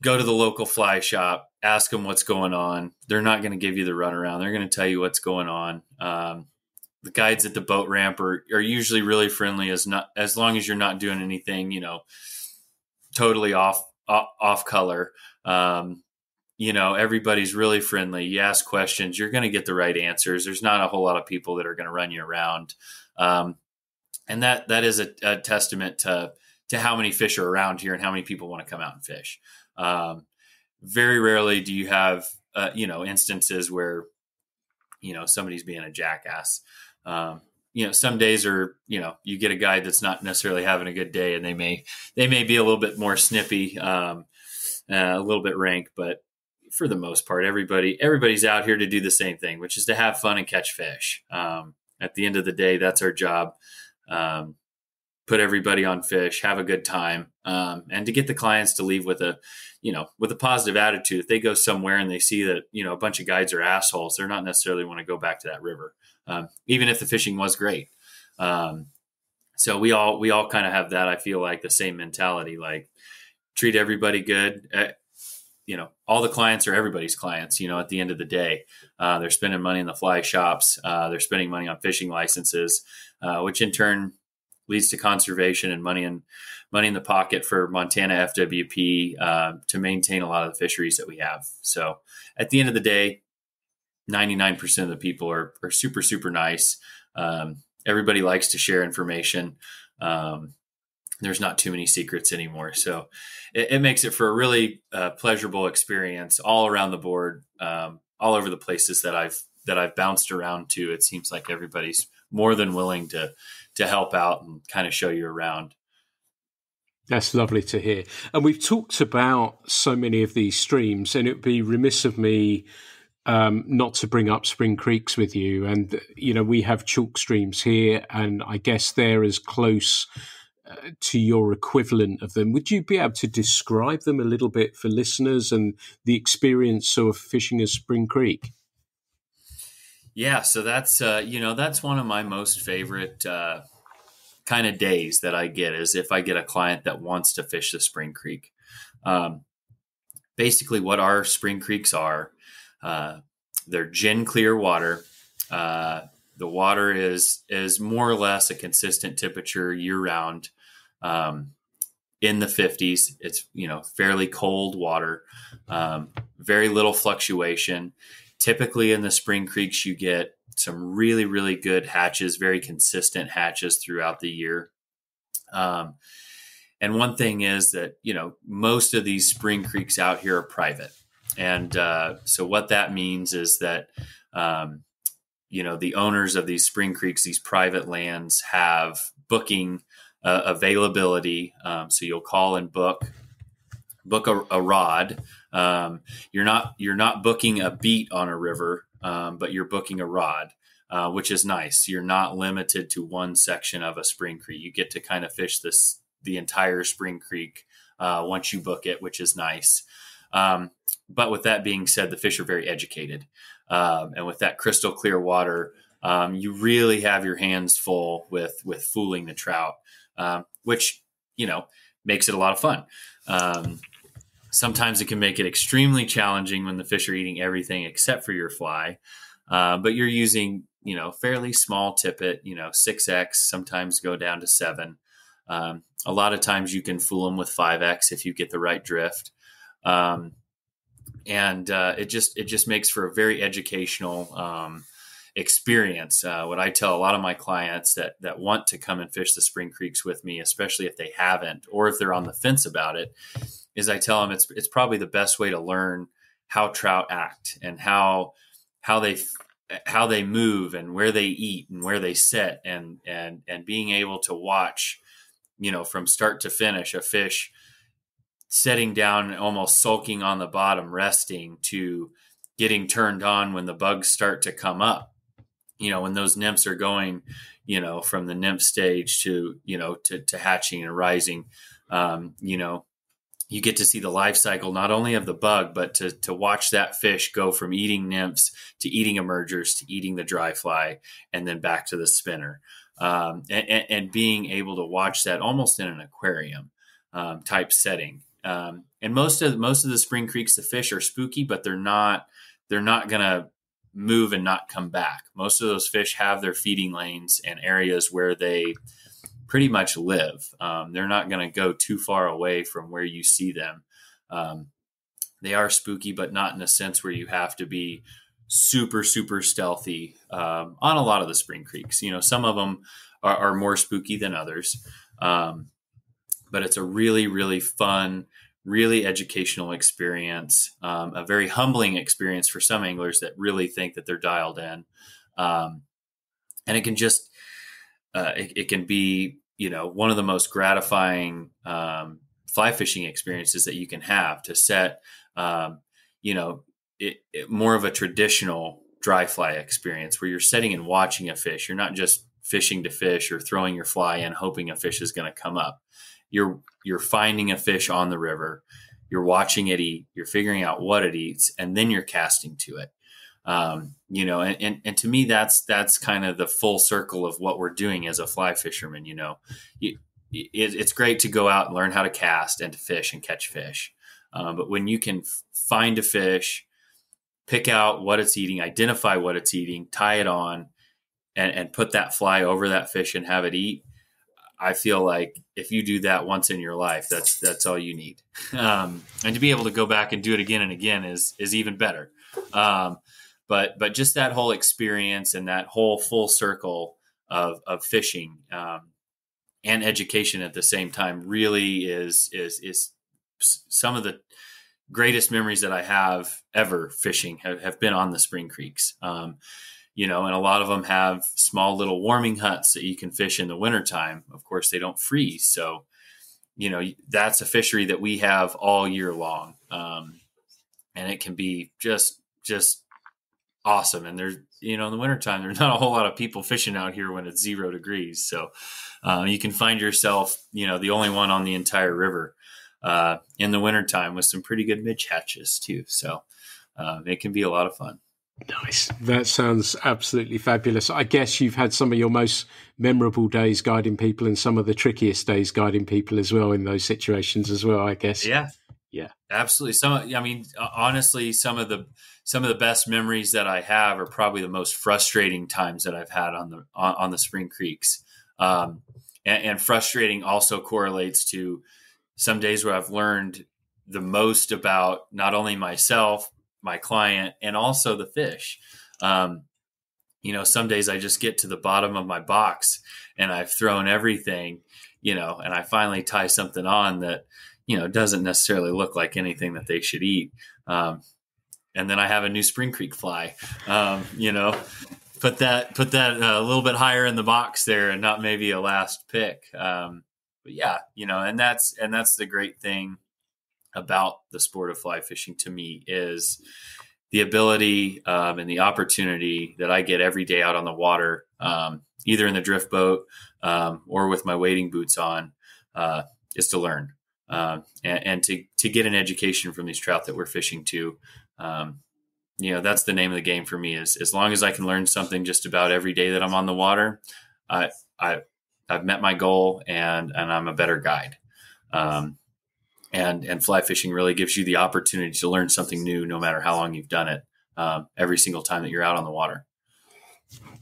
go to the local fly shop, ask them what's going on. They're not going to give you the runaround. They're going to tell you what's going on. Um, the guides at the boat ramp are, are usually really friendly as not as long as you're not doing anything, you know, totally off off, off color. Um, you know, everybody's really friendly. You ask questions, you're going to get the right answers. There's not a whole lot of people that are going to run you around. Um, and that, that is a, a, testament to, to how many fish are around here and how many people want to come out and fish. Um, very rarely do you have, uh, you know, instances where, you know, somebody's being a jackass. Um, you know, some days are, you know, you get a guide that's not necessarily having a good day and they may, they may be a little bit more snippy, um, uh, a little bit rank, but for the most part, everybody everybody's out here to do the same thing, which is to have fun and catch fish. Um, at the end of the day, that's our job. Um, put everybody on fish, have a good time, um, and to get the clients to leave with a, you know, with a positive attitude. If they go somewhere and they see that you know a bunch of guides are assholes, they're not necessarily want to go back to that river, um, even if the fishing was great. Um, so we all we all kind of have that. I feel like the same mentality, like treat everybody good. You know all the clients are everybody's clients you know at the end of the day. Uh, they're spending money in the fly shops uh, they're spending money on fishing licenses uh, which in turn leads to conservation and money in money in the pocket for montana fwp uh, to maintain a lot of the fisheries that we have. So at the end of the day 99% of the people are, are super super nice. Um, everybody likes to share information. Um, there's not too many secrets anymore. So it, it makes it for a really uh, pleasurable experience all around the board, um, all over the places that I've that I've bounced around to. It seems like everybody's more than willing to to help out and kind of show you around. That's lovely to hear. And we've talked about so many of these streams, and it would be remiss of me um, not to bring up Spring Creeks with you. And, you know, we have chalk streams here, and I guess they're as close to your equivalent of them. Would you be able to describe them a little bit for listeners and the experience of fishing a Spring Creek? Yeah, so that's uh, you know that's one of my most favorite uh, kind of days that I get is if I get a client that wants to fish the Spring Creek. Um, basically, what our Spring Creeks are, uh, they're gin clear water. Uh, the water is is more or less a consistent temperature year round um, in the 50s. It's you know fairly cold water, um, very little fluctuation. Typically in the spring creeks, you get some really really good hatches, very consistent hatches throughout the year. Um, and one thing is that you know most of these spring creeks out here are private, and uh, so what that means is that um, you know the owners of these spring creeks, these private lands, have booking uh, availability. Um, so you'll call and book book a, a rod. Um, you're not you're not booking a beat on a river, um, but you're booking a rod, uh, which is nice. You're not limited to one section of a spring creek. You get to kind of fish this the entire spring creek uh, once you book it, which is nice. Um, but with that being said, the fish are very educated, um, and with that crystal clear water, um, you really have your hands full with with fooling the trout um, which you know makes it a lot of fun. Um, sometimes it can make it extremely challenging when the fish are eating everything except for your fly, uh, but you're using you know fairly small tippet, you know six x, sometimes go down to seven. Um, a lot of times you can fool them with five x if you get the right drift. Um, and uh, it just it just makes for a very educational um, experience. Uh, what I tell a lot of my clients that that want to come and fish the spring creeks with me, especially if they haven't or if they're on the fence about it, is I tell them it's it's probably the best way to learn how trout act and how how they how they move and where they eat and where they sit and and and being able to watch you know from start to finish a fish setting down almost sulking on the bottom resting to getting turned on when the bugs start to come up you know, when those nymphs are going, you know, from the nymph stage to, you know, to, to hatching and rising, um, you know, you get to see the life cycle not only of the bug, but to, to watch that fish go from eating nymphs to eating emergers to eating the dry fly and then back to the spinner. Um, and, and, being able to watch that almost in an aquarium um, type setting. Um, and most of most of the spring creeks, the fish are spooky, but they're not they're not gonna move and not come back. Most of those fish have their feeding lanes and areas where they pretty much live. Um, they're not going to go too far away from where you see them. Um, they are spooky, but not in a sense where you have to be super, super stealthy um, on a lot of the spring creeks. You know, some of them are, are more spooky than others, um, but it's a really, really fun, really educational experience, um, a very humbling experience for some anglers that really think that they're dialed in. Um, and it can just, uh, it, it, can be you know one of the most gratifying um, fly fishing experiences that you can have to set um, you know it, it, more of a traditional dry fly experience where you're setting and watching a fish you're not just fishing to fish or throwing your fly in hoping a fish is going to come up you're you're finding a fish on the river you're watching it eat you're figuring out what it eats and then you're casting to it um, you know, and, and, and to me, that's, that's kind of the full circle of what we're doing as a fly fisherman. You know, you, it, it's great to go out and learn how to cast and to fish and catch fish. Um, but when you can find a fish, pick out what it's eating, identify what it's eating, tie it on, and, and put that fly over that fish and have it eat. I feel like if you do that once in your life, that's that's all you need. Um, and to be able to go back and do it again and again is is even better. Um, but but just that whole experience and that whole full circle of of fishing um, and education at the same time really is is is some of the greatest memories that I have ever fishing have, have been on the spring creeks. Um, you know, and a lot of them have small little warming huts that you can fish in the wintertime. Of course, they don't freeze. So, you know, that's a fishery that we have all year long. Um, and it can be just, just awesome. And there's, you know, in the wintertime, there's not a whole lot of people fishing out here when it's zero degrees. So uh, you can find yourself, you know, the only one on the entire river uh, in the wintertime with some pretty good midge hatches too. So um, it can be a lot of fun. Nice. That sounds absolutely fabulous. I guess you've had some of your most memorable days guiding people and some of the trickiest days guiding people as well in those situations as well, I guess. Yeah. Yeah. Absolutely. Some I mean honestly some of the some of the best memories that I have are probably the most frustrating times that I've had on the on, on the Spring Creeks. Um, and, and, frustrating also correlates to some days where I've learned the most about not only myself, my client, and also the fish. Um, you know, some days I just get to the bottom of my box and I've thrown everything, you know, and I finally tie something on that, you know, doesn't necessarily look like anything that they should eat. Um, and then I have a new Spring Creek fly. Um, you know, put that put that uh, a little bit higher in the box there, and not maybe a last pick. Um, but yeah, you know, and that's and that's the great thing about the sport of fly fishing to me is the ability um, and the opportunity that I get every day out on the water, um, either in the drift boat um, or with my wading boots on, uh, is to learn. Uh, and, and, to to get an education from these trout that we're fishing to, um, you know that's the name of the game for me is as long as i can learn something just about every day that i'm on the water i i i've met my goal and and i'm a better guide um, and and fly fishing really gives you the opportunity to learn something new no matter how long you've done it um, every single time that you're out on the water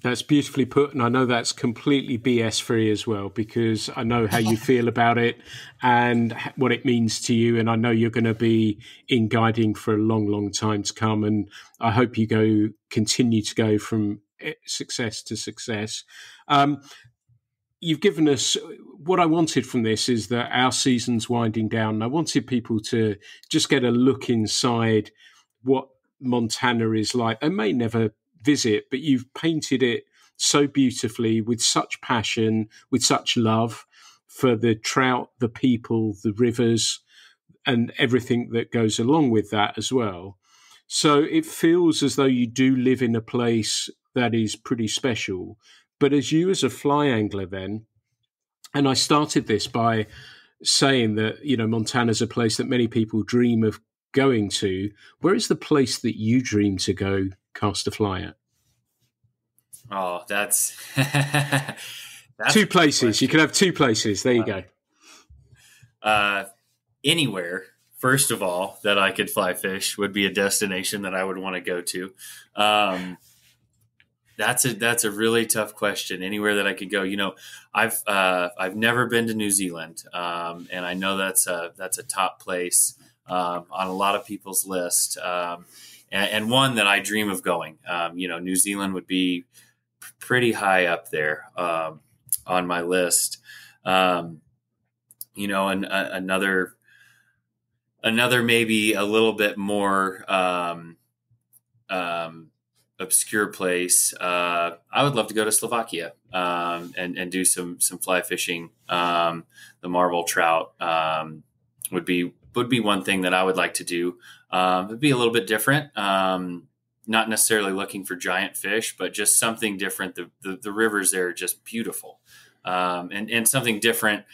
that's beautifully put, and I know that's completely BS free as well because I know how you feel about it and what it means to you, and I know you're going to be in guiding for a long, long time to come, and I hope you go continue to go from eh, success to success. Um, you've given us what I wanted from this is that our season's winding down. And I wanted people to just get a look inside what Montana is like. They may never visit, but you've painted it so beautifully with such passion, with such love for the trout, the people, the rivers, and everything that goes along with that as well. So it feels as though you do live in a place that is pretty special. But as you, as a fly angler, then, and I started this by saying that you know Montana's a place that many people dream of going to. Where is the place that you dream to go cast a fly at? Oh, that's, that's two places. You can have two places. There you uh, go. Uh, anywhere, first of all, that I could fly fish would be a destination that I would want to go to. Um, that's a that's a really tough question. Anywhere that I could go, you know, I've uh, I've never been to New Zealand, um, and I know that's a that's a top place um, on a lot of people's list, um, and, and, one that I dream of going. Um, you know, New Zealand would be pretty high up there um, on my list. Um, you know, and uh, another another maybe a little bit more um, um, obscure place. Uh, I would love to go to Slovakia um, and and do some some fly fishing. Um, the marble trout um, would be would be one thing that I would like to do. Um, it'd be a little bit different. Um, not necessarily looking for giant fish, but just something different. The the, the rivers there are just beautiful, um, and and something different.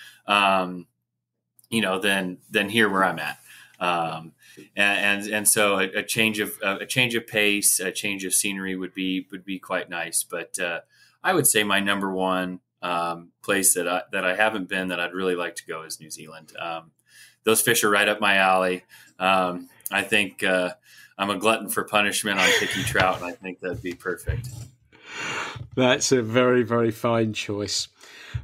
You know, than than here where I'm at. Um, and, and, and so a, a, change of a change of pace, a change of scenery would be would be quite nice. But uh, I would say my number one um, place that I, that I haven't been that I'd really like to go is New Zealand. Um, those fish are right up my alley. Um, I think uh, I'm a glutton for punishment on picky trout, and I think that'd be perfect. That's a very, very fine choice.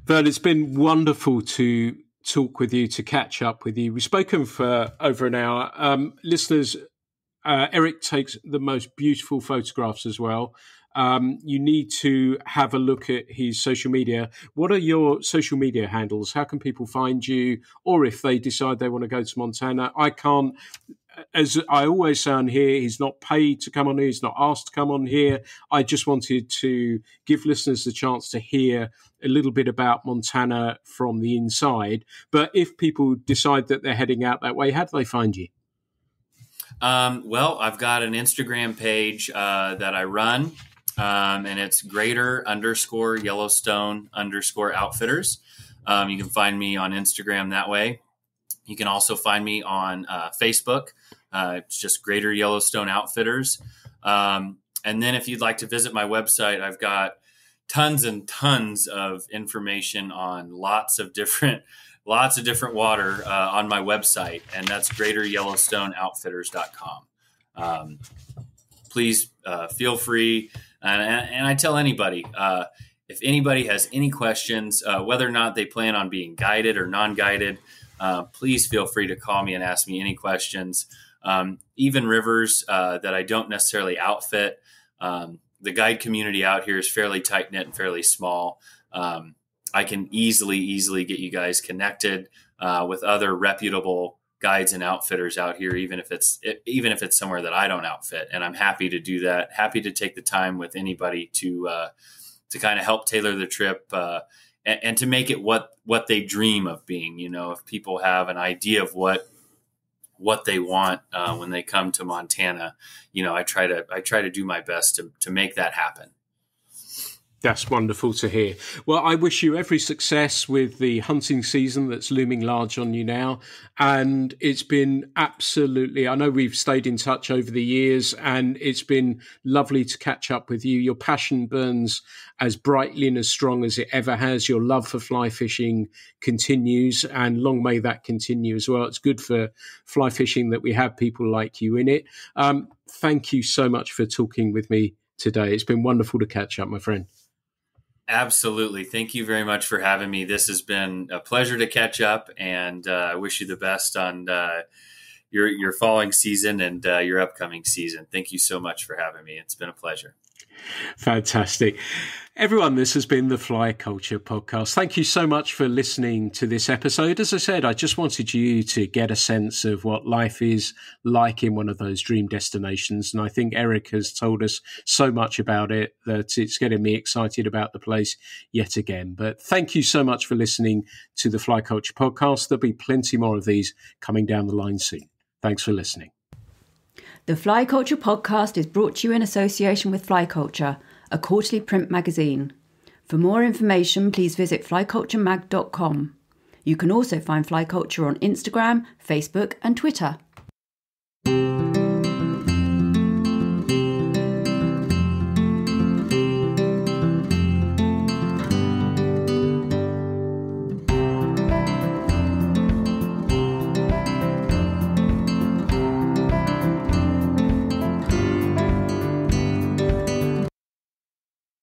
But it's been wonderful to talk with you, to catch up with you. We've spoken for over an hour. Um, listeners, uh, Eric takes the most beautiful photographs as well. Um, you need to have a look at his social media. What are your social media handles? How can people find you? Or if they decide they want to go to Montana, I can't as I always say on here, he's not paid to come on here. He's not asked to come on here. I just wanted to give listeners the chance to hear a little bit about Montana from the inside. But if people decide that they're heading out that way, how do they find you? Um, well, I've got an Instagram page uh, that I run, um, and it's greater underscore Yellowstone underscore outfitters. Um, you can find me on Instagram that way. You can also find me on uh, Facebook. Uh, it's just Greater Yellowstone Outfitters. Um, and then if you'd like to visit my website, I've got tons and tons of information on lots of different lots of different water uh, on my website and that's greateryellowstoneoutfitters.com um, please uh, feel free and, and, i tell anybody uh, if anybody has any questions uh, whether or not they plan on being guided or non-guided uh, please feel free to call me and ask me any questions. Um, even rivers uh, that I don't necessarily outfit. Um, the guide community out here is fairly tight knit and fairly small. Um, I can easily, easily get you guys connected uh, with other reputable guides and outfitters out here, even if it's even if it's somewhere that I don't outfit. And I'm happy to do that. Happy to take the time with anybody to uh, to kind of help tailor the trip uh, and, and to make it what what they dream of being. You know, if people have an idea of what what they want uh, when they come to Montana, you know, I try to I try to do my best to to make that happen. That's wonderful to hear. Well, I wish you every success with the hunting season that's looming large on you now. And it's been absolutely, I know we've stayed in touch over the years and it's been lovely to catch up with you. Your passion burns as brightly and as strong as it ever has. Your love for fly fishing continues and long may that continue as well. It's good for fly fishing that we have people like you in it. Um, thank you so much for talking with me today. It's been wonderful to catch up, my friend. Absolutely. Thank you very much for having me. This has been a pleasure to catch up, and uh, I wish you the best on uh, your your falling season and uh, your upcoming season. Thank you so much for having me. It's been a pleasure. Fantastic. Everyone, this has been the Fly Culture Podcast. Thank you so much for listening to this episode. As I said, I just wanted you to get a sense of what life is like in one of those dream destinations. And I think Eric has told us so much about it that it's getting me excited about the place yet again. But thank you so much for listening to the Fly Culture Podcast. There'll be plenty more of these coming down the line soon. Thanks for listening. The Fly Culture podcast is brought to you in association with Fly Culture, a quarterly print magazine. For more information, please visit flyculturemag.com. You can also find Fly Culture on Instagram, Facebook, and Twitter.